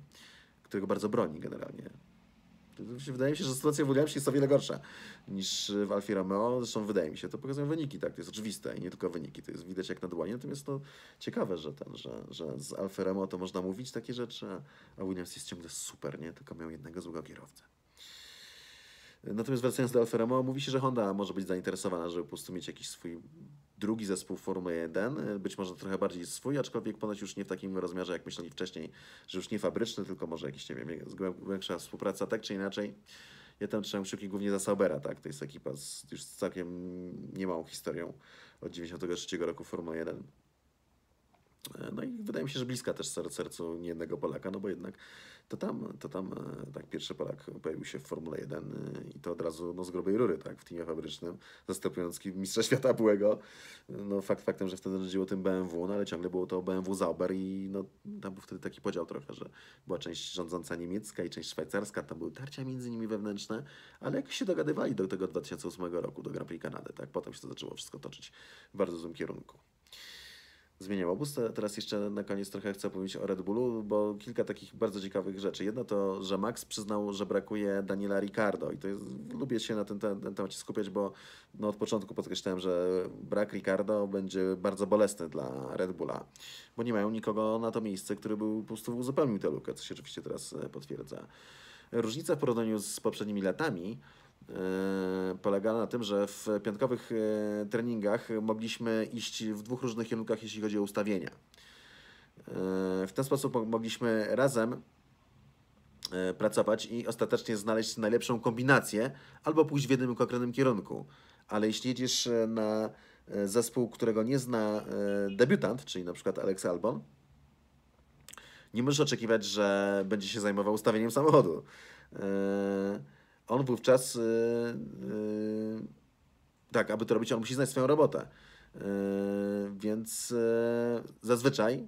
S1: którego bardzo broni generalnie. Wydaje mi się, że sytuacja w Williamsie jest o wiele gorsza niż w Alfie Romeo. Zresztą wydaje mi się, to pokazują wyniki, tak, to jest oczywiste i nie tylko wyniki, to jest widać jak na dłoni. Natomiast to ciekawe, że, ten, że, że z Alfie Romeo to można mówić takie rzeczy, a Williams jest ciągle super, nie? Tylko miał jednego złego kierowcę. Natomiast wracając do Alfa Romeo, mówi się, że Honda może być zainteresowana, żeby po prostu mieć jakiś swój drugi zespół Formuły 1, być może trochę bardziej swój, aczkolwiek ponoć już nie w takim rozmiarze, jak myśleli wcześniej, że już nie fabryczny, tylko może jakiś, nie wiem, większa współpraca, tak czy inaczej. Ja tam trzymam kciuki głównie za Saubera, tak? To jest ekipa z już całkiem niemałą historią od 93 roku Formuły 1. No i wydaje mi się, że bliska też sercu niejednego Polaka, no bo jednak to tam, to tam e, tak pierwszy Polak pojawił się w Formule 1 e, i to od razu no, z grubej rury, tak, w teamie fabrycznym, zastępując mistrza świata byłego. No fakt faktem, że wtedy rządziło tym BMW, no ale ciągle było to BMW Zauber i no, tam był wtedy taki podział trochę, że była część rządząca niemiecka i część szwajcarska, tam były tarcia między nimi wewnętrzne, ale jakoś się dogadywali do tego 2008 roku, do Grand Prix Kanady, tak, potem się to zaczęło wszystko toczyć w bardzo złym kierunku zmieniał obóz. Teraz jeszcze na koniec trochę chcę powiedzieć o Red Bullu, bo kilka takich bardzo ciekawych rzeczy. Jedno to, że Max przyznał, że brakuje Daniela Ricardo i to jest, lubię się na ten, ten temacie skupiać, bo no, od początku podkreślałem, że brak Ricardo będzie bardzo bolesny dla Red Bulla, bo nie mają nikogo na to miejsce, który był po prostu uzupełnił tę lukę, co się oczywiście teraz e, potwierdza. Różnica w porównaniu z poprzednimi latami polegała na tym, że w piątkowych e, treningach mogliśmy iść w dwóch różnych kierunkach, jeśli chodzi o ustawienia. E, w ten sposób mogliśmy razem pracować i ostatecznie znaleźć najlepszą kombinację albo pójść w jednym konkretnym kierunku. Ale jeśli jedziesz na zespół, którego nie zna debiutant, czyli na przykład Alex Albon, nie możesz oczekiwać, że będzie się zajmował ustawieniem samochodu on wówczas, yy, yy, tak, aby to robić, on musi znać swoją robotę. Yy, więc zazwyczaj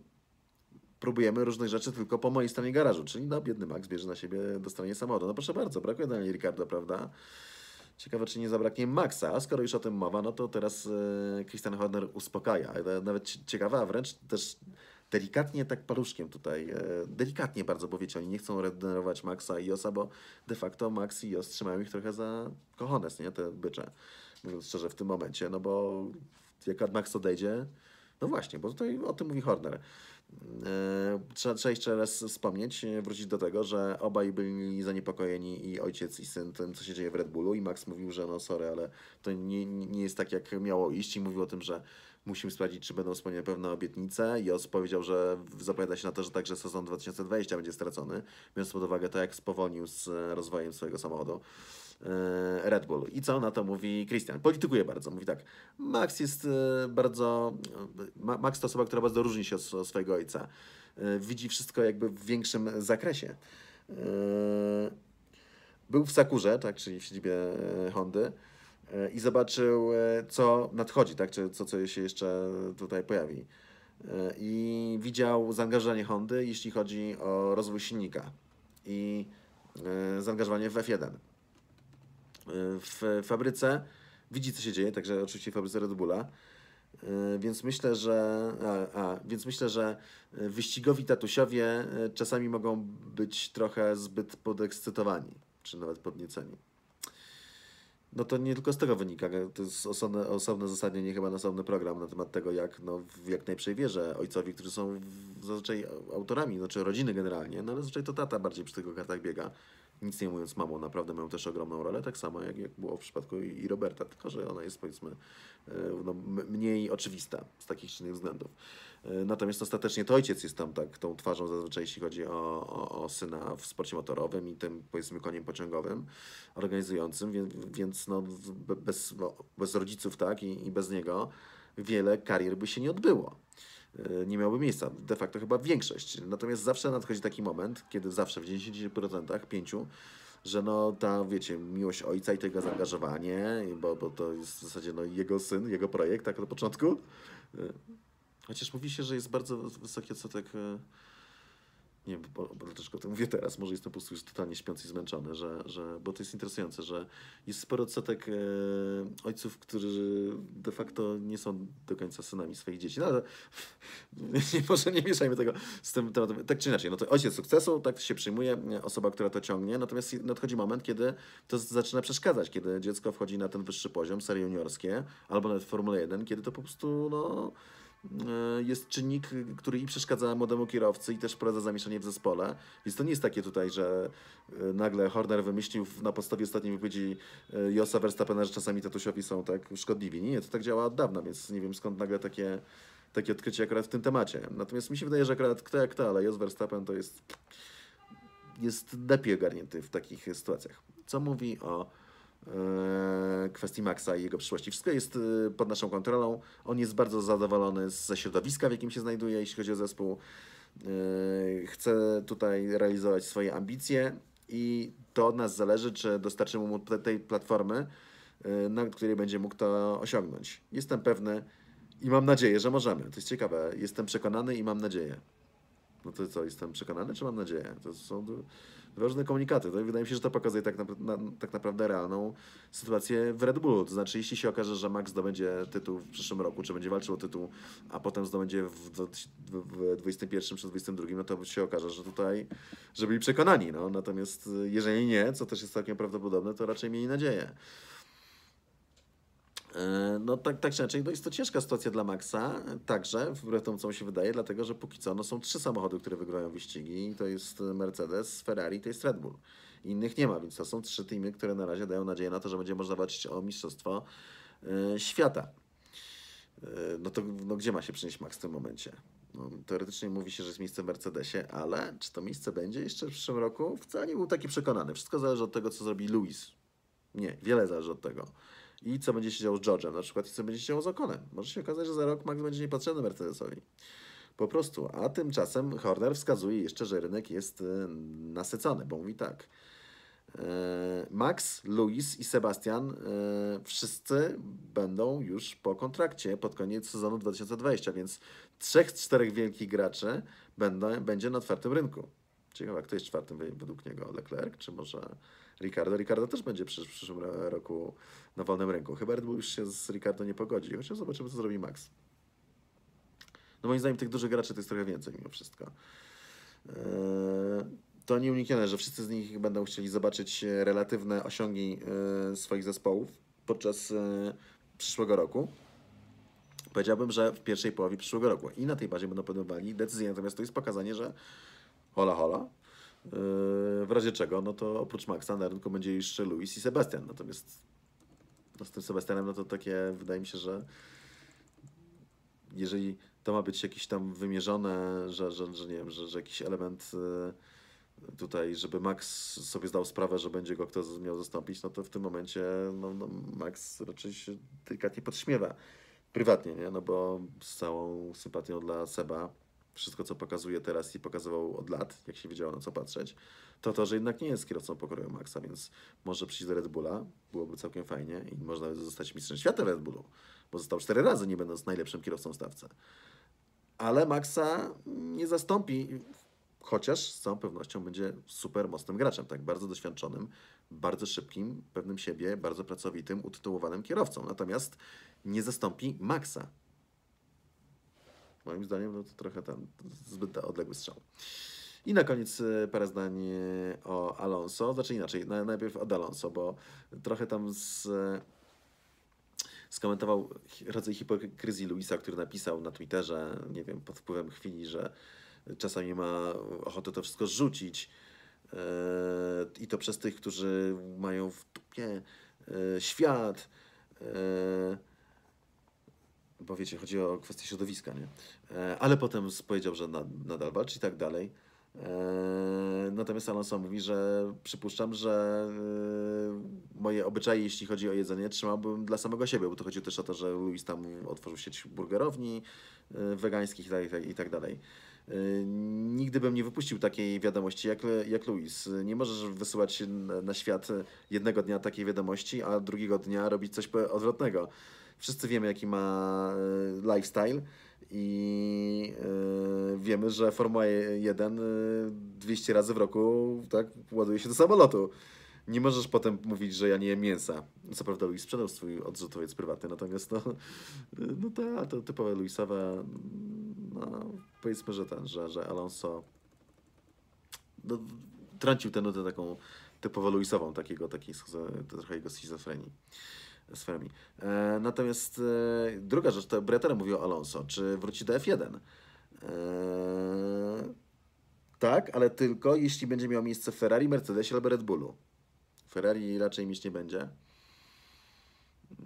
S1: próbujemy różnych rzeczy tylko po mojej stronie garażu, czyli no, biedny Max bierze na siebie dostanie samochodu. No proszę bardzo, brakuje Daniel Ricardo, prawda? Ciekawe, czy nie zabraknie Maxa. A skoro już o tym mowa, no to teraz Christian Horner uspokaja. Nawet ciekawa, a wręcz też delikatnie tak paluszkiem tutaj, e, delikatnie bardzo, bo wiecie, oni nie chcą regenerować Maxa i Josa, bo de facto Max i Jos trzymają ich trochę za kochones, nie, te bycze, mówiąc szczerze w tym momencie, no bo jak Max odejdzie, no właśnie, bo tutaj o tym mówi Horner. E, trzeba, trzeba jeszcze raz wspomnieć, e, wrócić do tego, że obaj byli zaniepokojeni i ojciec i syn tym, co się dzieje w Red Bullu i Max mówił, że no sorry, ale to nie, nie jest tak, jak miało iść i mówił o tym, że Musimy sprawdzić, czy będą spełnione pewne obietnice. Jos powiedział, że zapowiada się na to, że także sezon 2020 będzie stracony, biorąc pod uwagę to, jak spowolnił z rozwojem swojego samochodu. E, Red Bull. I co na to mówi Christian? Politykuje bardzo. Mówi tak, Max jest e, bardzo... Max to osoba, która bardzo różni się od swojego ojca. E, widzi wszystko jakby w większym zakresie. był w Sakurze, tak, czyli w siedzibie e, Hondy e, i zobaczył, e, co nadchodzi, tak, czy co, co się jeszcze tutaj pojawi. E, I widział zaangażowanie Hondy, jeśli chodzi o rozwój silnika i e, zaangażowanie w F1. E, W fabryce widzi, co się dzieje, także oczywiście w fabryce Red Bulla. E, Więc myślę, że a, a, więc myślę, że e, wyścigowi tatusiowie e, czasami mogą być trochę zbyt podekscytowani, czy nawet podnieceni. No to nie tylko z tego wynika, to jest osobne, osobne uzasadnienie, chyba na osobny program na temat tego, jak no, jak najlepszej wierze ojcowi, którzy są zazwyczaj autorami, znaczy rodziny generalnie, no ale zazwyczaj to tata bardziej przy tych kartach biega. Nic nie mówiąc mamą, naprawdę mają też ogromną rolę, tak samo jak, jak było w przypadku i Roberta, tylko że ona jest powiedzmy e, no, mniej oczywista z takich czy innych względów. E, Natomiast ostatecznie to ojciec jest tam tak tą twarzą zazwyczaj, jeśli chodzi o, o, o syna w sporcie motorowym i tym powiedzmy koniem pociągowym organizującym, więc, więc no, be- bez, no, bez rodziców tak i, i bez niego wiele karier by się nie odbyło. E, Nie miałoby miejsca, de facto chyba większość. Natomiast zawsze nadchodzi taki moment, kiedy zawsze w 90%, 5, że no ta, wiecie, miłość ojca i tego zaangażowanie, bo, bo to jest w zasadzie no, jego syn, jego projekt, tak od początku. Chociaż mówi się, że jest bardzo wysoki odsetek. e, Nie wiem, bo, bo to mówię teraz, może jestem po prostu już totalnie śpiący i zmęczony, że, że, bo to jest interesujące, że jest sporo odsetek e, ojców, którzy de facto nie są do końca synami swoich dzieci. No ale może nie mieszajmy tego z tym tematem. Tak czy inaczej, no to ojciec sukcesu, tak się przyjmuje, e, osoba, która to ciągnie, natomiast nadchodzi moment, kiedy to zaczyna przeszkadzać, kiedy dziecko wchodzi na ten wyższy poziom, serie juniorskie, albo nawet Formule 1, kiedy to po prostu, no jest czynnik, który i przeszkadza młodemu kierowcy i też wprowadza zamieszanie w zespole. Więc to nie jest takie tutaj, że e, nagle Horner wymyślił na podstawie ostatniej wypowiedzi e, Josa Verstappena, że czasami tatusiowi są tak szkodliwi. Nie, to tak działa od dawna, więc nie wiem skąd nagle takie, takie odkrycie akurat w tym temacie. Natomiast mi się wydaje, że akurat kto jak kto, ale Jos Verstappen to jest jest lepiej ogarnięty w takich sytuacjach. Co mówi o e, kwestii Maxa i jego przyszłości. Wszystko jest e, pod naszą kontrolą. On jest bardzo zadowolony ze środowiska, w jakim się znajduje, jeśli chodzi o zespół. E, chce tutaj realizować swoje ambicje i to od nas zależy, czy dostarczymy mu te- tej platformy, e, na której będzie mógł to osiągnąć. Jestem pewny i mam nadzieję, że możemy. To jest ciekawe. Jestem przekonany i mam nadzieję. No to co, jestem przekonany, czy mam nadzieję? To są różne komunikaty. To wydaje mi się, że to pokazuje tak, napra- na, tak naprawdę realną sytuację w Red Bullu. To znaczy, jeśli się okaże, że Max zdobędzie tytuł w przyszłym roku, czy będzie walczył o tytuł, a potem zdobędzie w, dwa- w 21 czy 22, no to się okaże, że tutaj, że byli przekonani. No. Natomiast y, jeżeli nie, co też jest całkiem prawdopodobne, to raczej mieli nadzieję. E, No tak, tak czy inaczej, no jest to ciężka sytuacja dla Maxa, także, wbrew temu co mu się wydaje, dlatego że póki co no, są trzy samochody, które wygrają wyścigi, to jest Mercedes, Ferrari, to jest Red Bull. Innych nie ma, więc to są trzy teamy, które na razie dają nadzieję na to, że będzie można walczyć o mistrzostwo e, świata. E, No to no, gdzie ma się przynieść Max w tym momencie? No, teoretycznie mówi się, że jest miejsce w Mercedesie, ale czy to miejsce będzie jeszcze w przyszłym roku? Wcale nie był taki przekonany. Wszystko zależy od tego, co zrobi Lewis. Nie, wiele zależy od tego. I co będzie się działo z George'em na przykład i co będzie się działo z Okonem. Może się okazać, że za rok Max będzie niepotrzebny Mercedesowi. Po prostu. A tymczasem Horner wskazuje jeszcze, że rynek jest e, nasycony, bo mówi tak. E, Max, Luis i Sebastian e, wszyscy będą już po kontrakcie pod koniec sezonu 2020, więc trzech z czterech wielkich graczy będą, będzie na otwartym rynku. Ciekawe, kto jest czwartym we- według niego? Leclerc czy może Ricardo? Ricardo też będzie przy, w przyszłym ro- roku na wolnym rynku. Chyba Red Bull już się z Ricardo nie pogodzi, chociaż zobaczymy, co zrobi Max. No moim zdaniem tych dużych graczy to jest trochę więcej mimo wszystko. Eee, To nieuniknione, że wszyscy z nich będą chcieli zobaczyć e, relatywne osiągi e, swoich zespołów podczas e, przyszłego roku. Powiedziałbym, że w pierwszej połowie przyszłego roku. I na tej bazie będą podejmowali decyzje. Natomiast to jest pokazanie, że hola, hola. Yy, W razie czego, no to oprócz Maxa na rynku będzie jeszcze Luis i Sebastian. Natomiast no z tym Sebastianem, no to takie wydaje mi się, że jeżeli to ma być jakieś tam wymierzone, że, że, że nie wiem, że, że jakiś element yy, tutaj, żeby Max sobie zdał sprawę, że będzie go kto z- miał zastąpić, no to w tym momencie no, no Max raczej się delikatnie podśmiewa prywatnie, nie? No bo z całą sympatią dla Seba wszystko co pokazuje teraz i pokazywał od lat, jak się wiedziało na co patrzeć, to to, że jednak nie jest kierowcą pokroju Maxa, więc może przyjść do Red Bulla, byłoby całkiem fajnie i można zostać mistrzem świata Red Bullu, bo został cztery razy, nie będąc najlepszym kierowcą stawce. Ale Maxa nie zastąpi, chociaż z całą pewnością będzie super mocnym graczem, tak bardzo doświadczonym, bardzo szybkim, pewnym siebie, bardzo pracowitym, utytułowanym kierowcą. Natomiast nie zastąpi Maxa. Moim zdaniem no to trochę tam zbyt odległy strzał. I na koniec e, parę zdań e, o Alonso, znaczy inaczej, na- najpierw od Alonso, bo trochę tam z, skomentował hi- rodzaj hipokryzji Luisa, który napisał na Twitterze, nie wiem, pod wpływem chwili, że czasami ma ochotę to wszystko rzucić. e, I to przez tych, którzy mają w dupie e, świat. e, Bo wiecie, chodzi o kwestię środowiska, nie? E, Ale potem powiedział, że nad- nadal walczy i tak dalej. E, Natomiast Alonso mówi, że przypuszczam, że e, moje obyczaje, jeśli chodzi o jedzenie, trzymałbym dla samego siebie, bo to chodzi też o to, że Luis tam otworzył sieć burgerowni wegańskich i tak, tak, tak dalej. Nigdy bym nie wypuścił takiej wiadomości jak, jak Luis. Nie możesz wysyłać na, świat jednego dnia takiej wiadomości, a drugiego dnia robić coś odwrotnego. Wszyscy wiemy, jaki ma e, lifestyle i e, wiemy, że Formuła 1 e, 200 razy w roku tak, ładuje się do samolotu. Nie możesz potem mówić, że ja nie jem mięsa. Co prawda Luis sprzedał swój odrzutowiec prywatny, natomiast no, no ta, to typowe Luisowe, no powiedzmy, że ten, że, że Alonso no, trącił tę nutę taką typowo Luisową, takiego, takiej trochę jego schizofrenii sferami. E, natomiast e, druga rzecz, to Bretera mówił o Alonso, czy wróci do F1. E, tak, ale tylko jeśli będzie miał miejsce w Ferrari, Mercedesie albo Red Bullu. Ferrari raczej mieć nie będzie.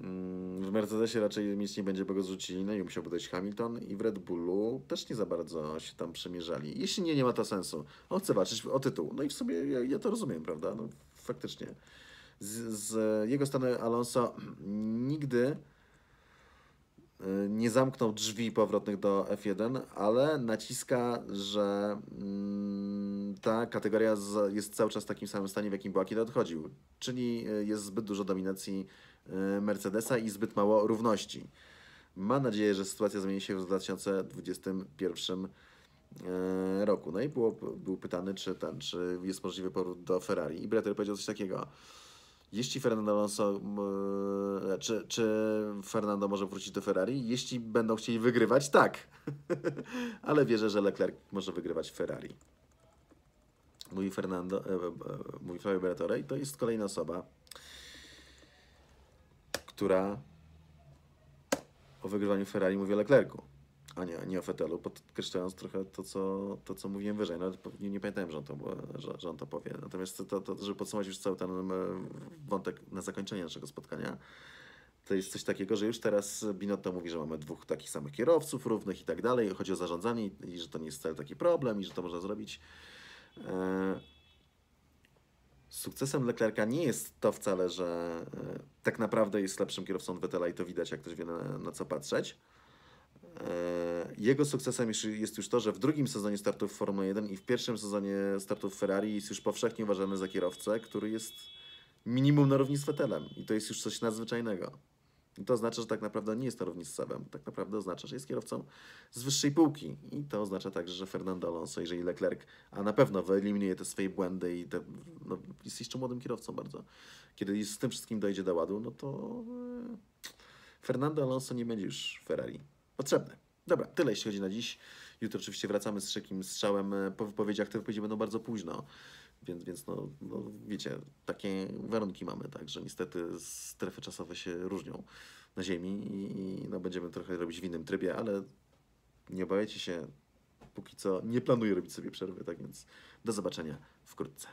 S1: Mm, W Mercedesie raczej mieć nie będzie, bo go zrzucili, no i musiałby dojść Hamilton i w Red Bullu też nie za bardzo się tam przemierzali. Jeśli nie, nie ma to sensu. On chce walczyć o tytuł. No i w sumie ja, ja to rozumiem, prawda? No, faktycznie. Z, z jego strony Alonso nigdy y, nie zamknął drzwi powrotnych do F1, ale naciska, że mm, ta kategoria jest cały czas w takim samym stanie, w jakim była, kiedy odchodził. Czyli y, jest zbyt dużo dominacji y, Mercedesa i zbyt mało równości. Mam nadzieję, że sytuacja zmieni się w 2021 e, roku. No i było, był pytany, czy, ten, czy jest możliwy powrót do Ferrari. I Bretter powiedział coś takiego. Jeśli Fernando Alonso, m, czy, czy Fernando może wrócić do Ferrari? Jeśli będą chcieli wygrywać, tak. Ale wierzę, że Leclerc może wygrywać Ferrari. Mówi Fernando, e, e, mówi Fabio Briatore i to jest kolejna osoba, która o wygrywaniu Ferrari mówi o Leclercu, a nie, nie o Fetelu, podkreślając trochę to, co, to, co mówiłem wyżej. No, nie, nie pamiętałem, że on, to, że, że on to powie. Natomiast to, to, żeby podsumować już cały ten e, wątek na zakończenie naszego spotkania, to jest coś takiego, że już teraz Binotto mówi, że mamy dwóch takich samych kierowców równych i tak dalej. Chodzi o zarządzanie i, i że to nie jest wcale taki problem i że to można zrobić. E, Sukcesem Leclerca nie jest to wcale, że e, tak naprawdę jest lepszym kierowcą od Vettela i to widać, jak ktoś wie na, na co patrzeć. E, Jego sukcesem jest już to, że w drugim sezonie startów w Formule 1 i w pierwszym sezonie startów Ferrari jest już powszechnie uważany za kierowcę, który jest minimum na równi z Vettelem. I to jest już coś nadzwyczajnego. I to oznacza, że tak naprawdę nie jest to równi z Sebem. Tak naprawdę oznacza, że jest kierowcą z wyższej półki. I to oznacza także, że Fernando Alonso, jeżeli Leclerc, a na pewno wyeliminuje te swoje błędy i te, no, jest jeszcze młodym kierowcą bardzo. Kiedy z tym wszystkim dojdzie do ładu, no to e, Fernando Alonso nie będzie już Ferrari potrzebny. Dobra, tyle jeśli chodzi na dziś. Jutro oczywiście wracamy z szybkim strzałem. E, Po wypowiedziach te wypowiedzi będą bardzo późno. Więc, więc no, no, wiecie, takie warunki mamy, tak, że niestety strefy czasowe się różnią na Ziemi i, i no, będziemy trochę robić w innym trybie, ale nie obawiajcie się, póki co nie planuję robić sobie przerwy, tak więc do zobaczenia wkrótce.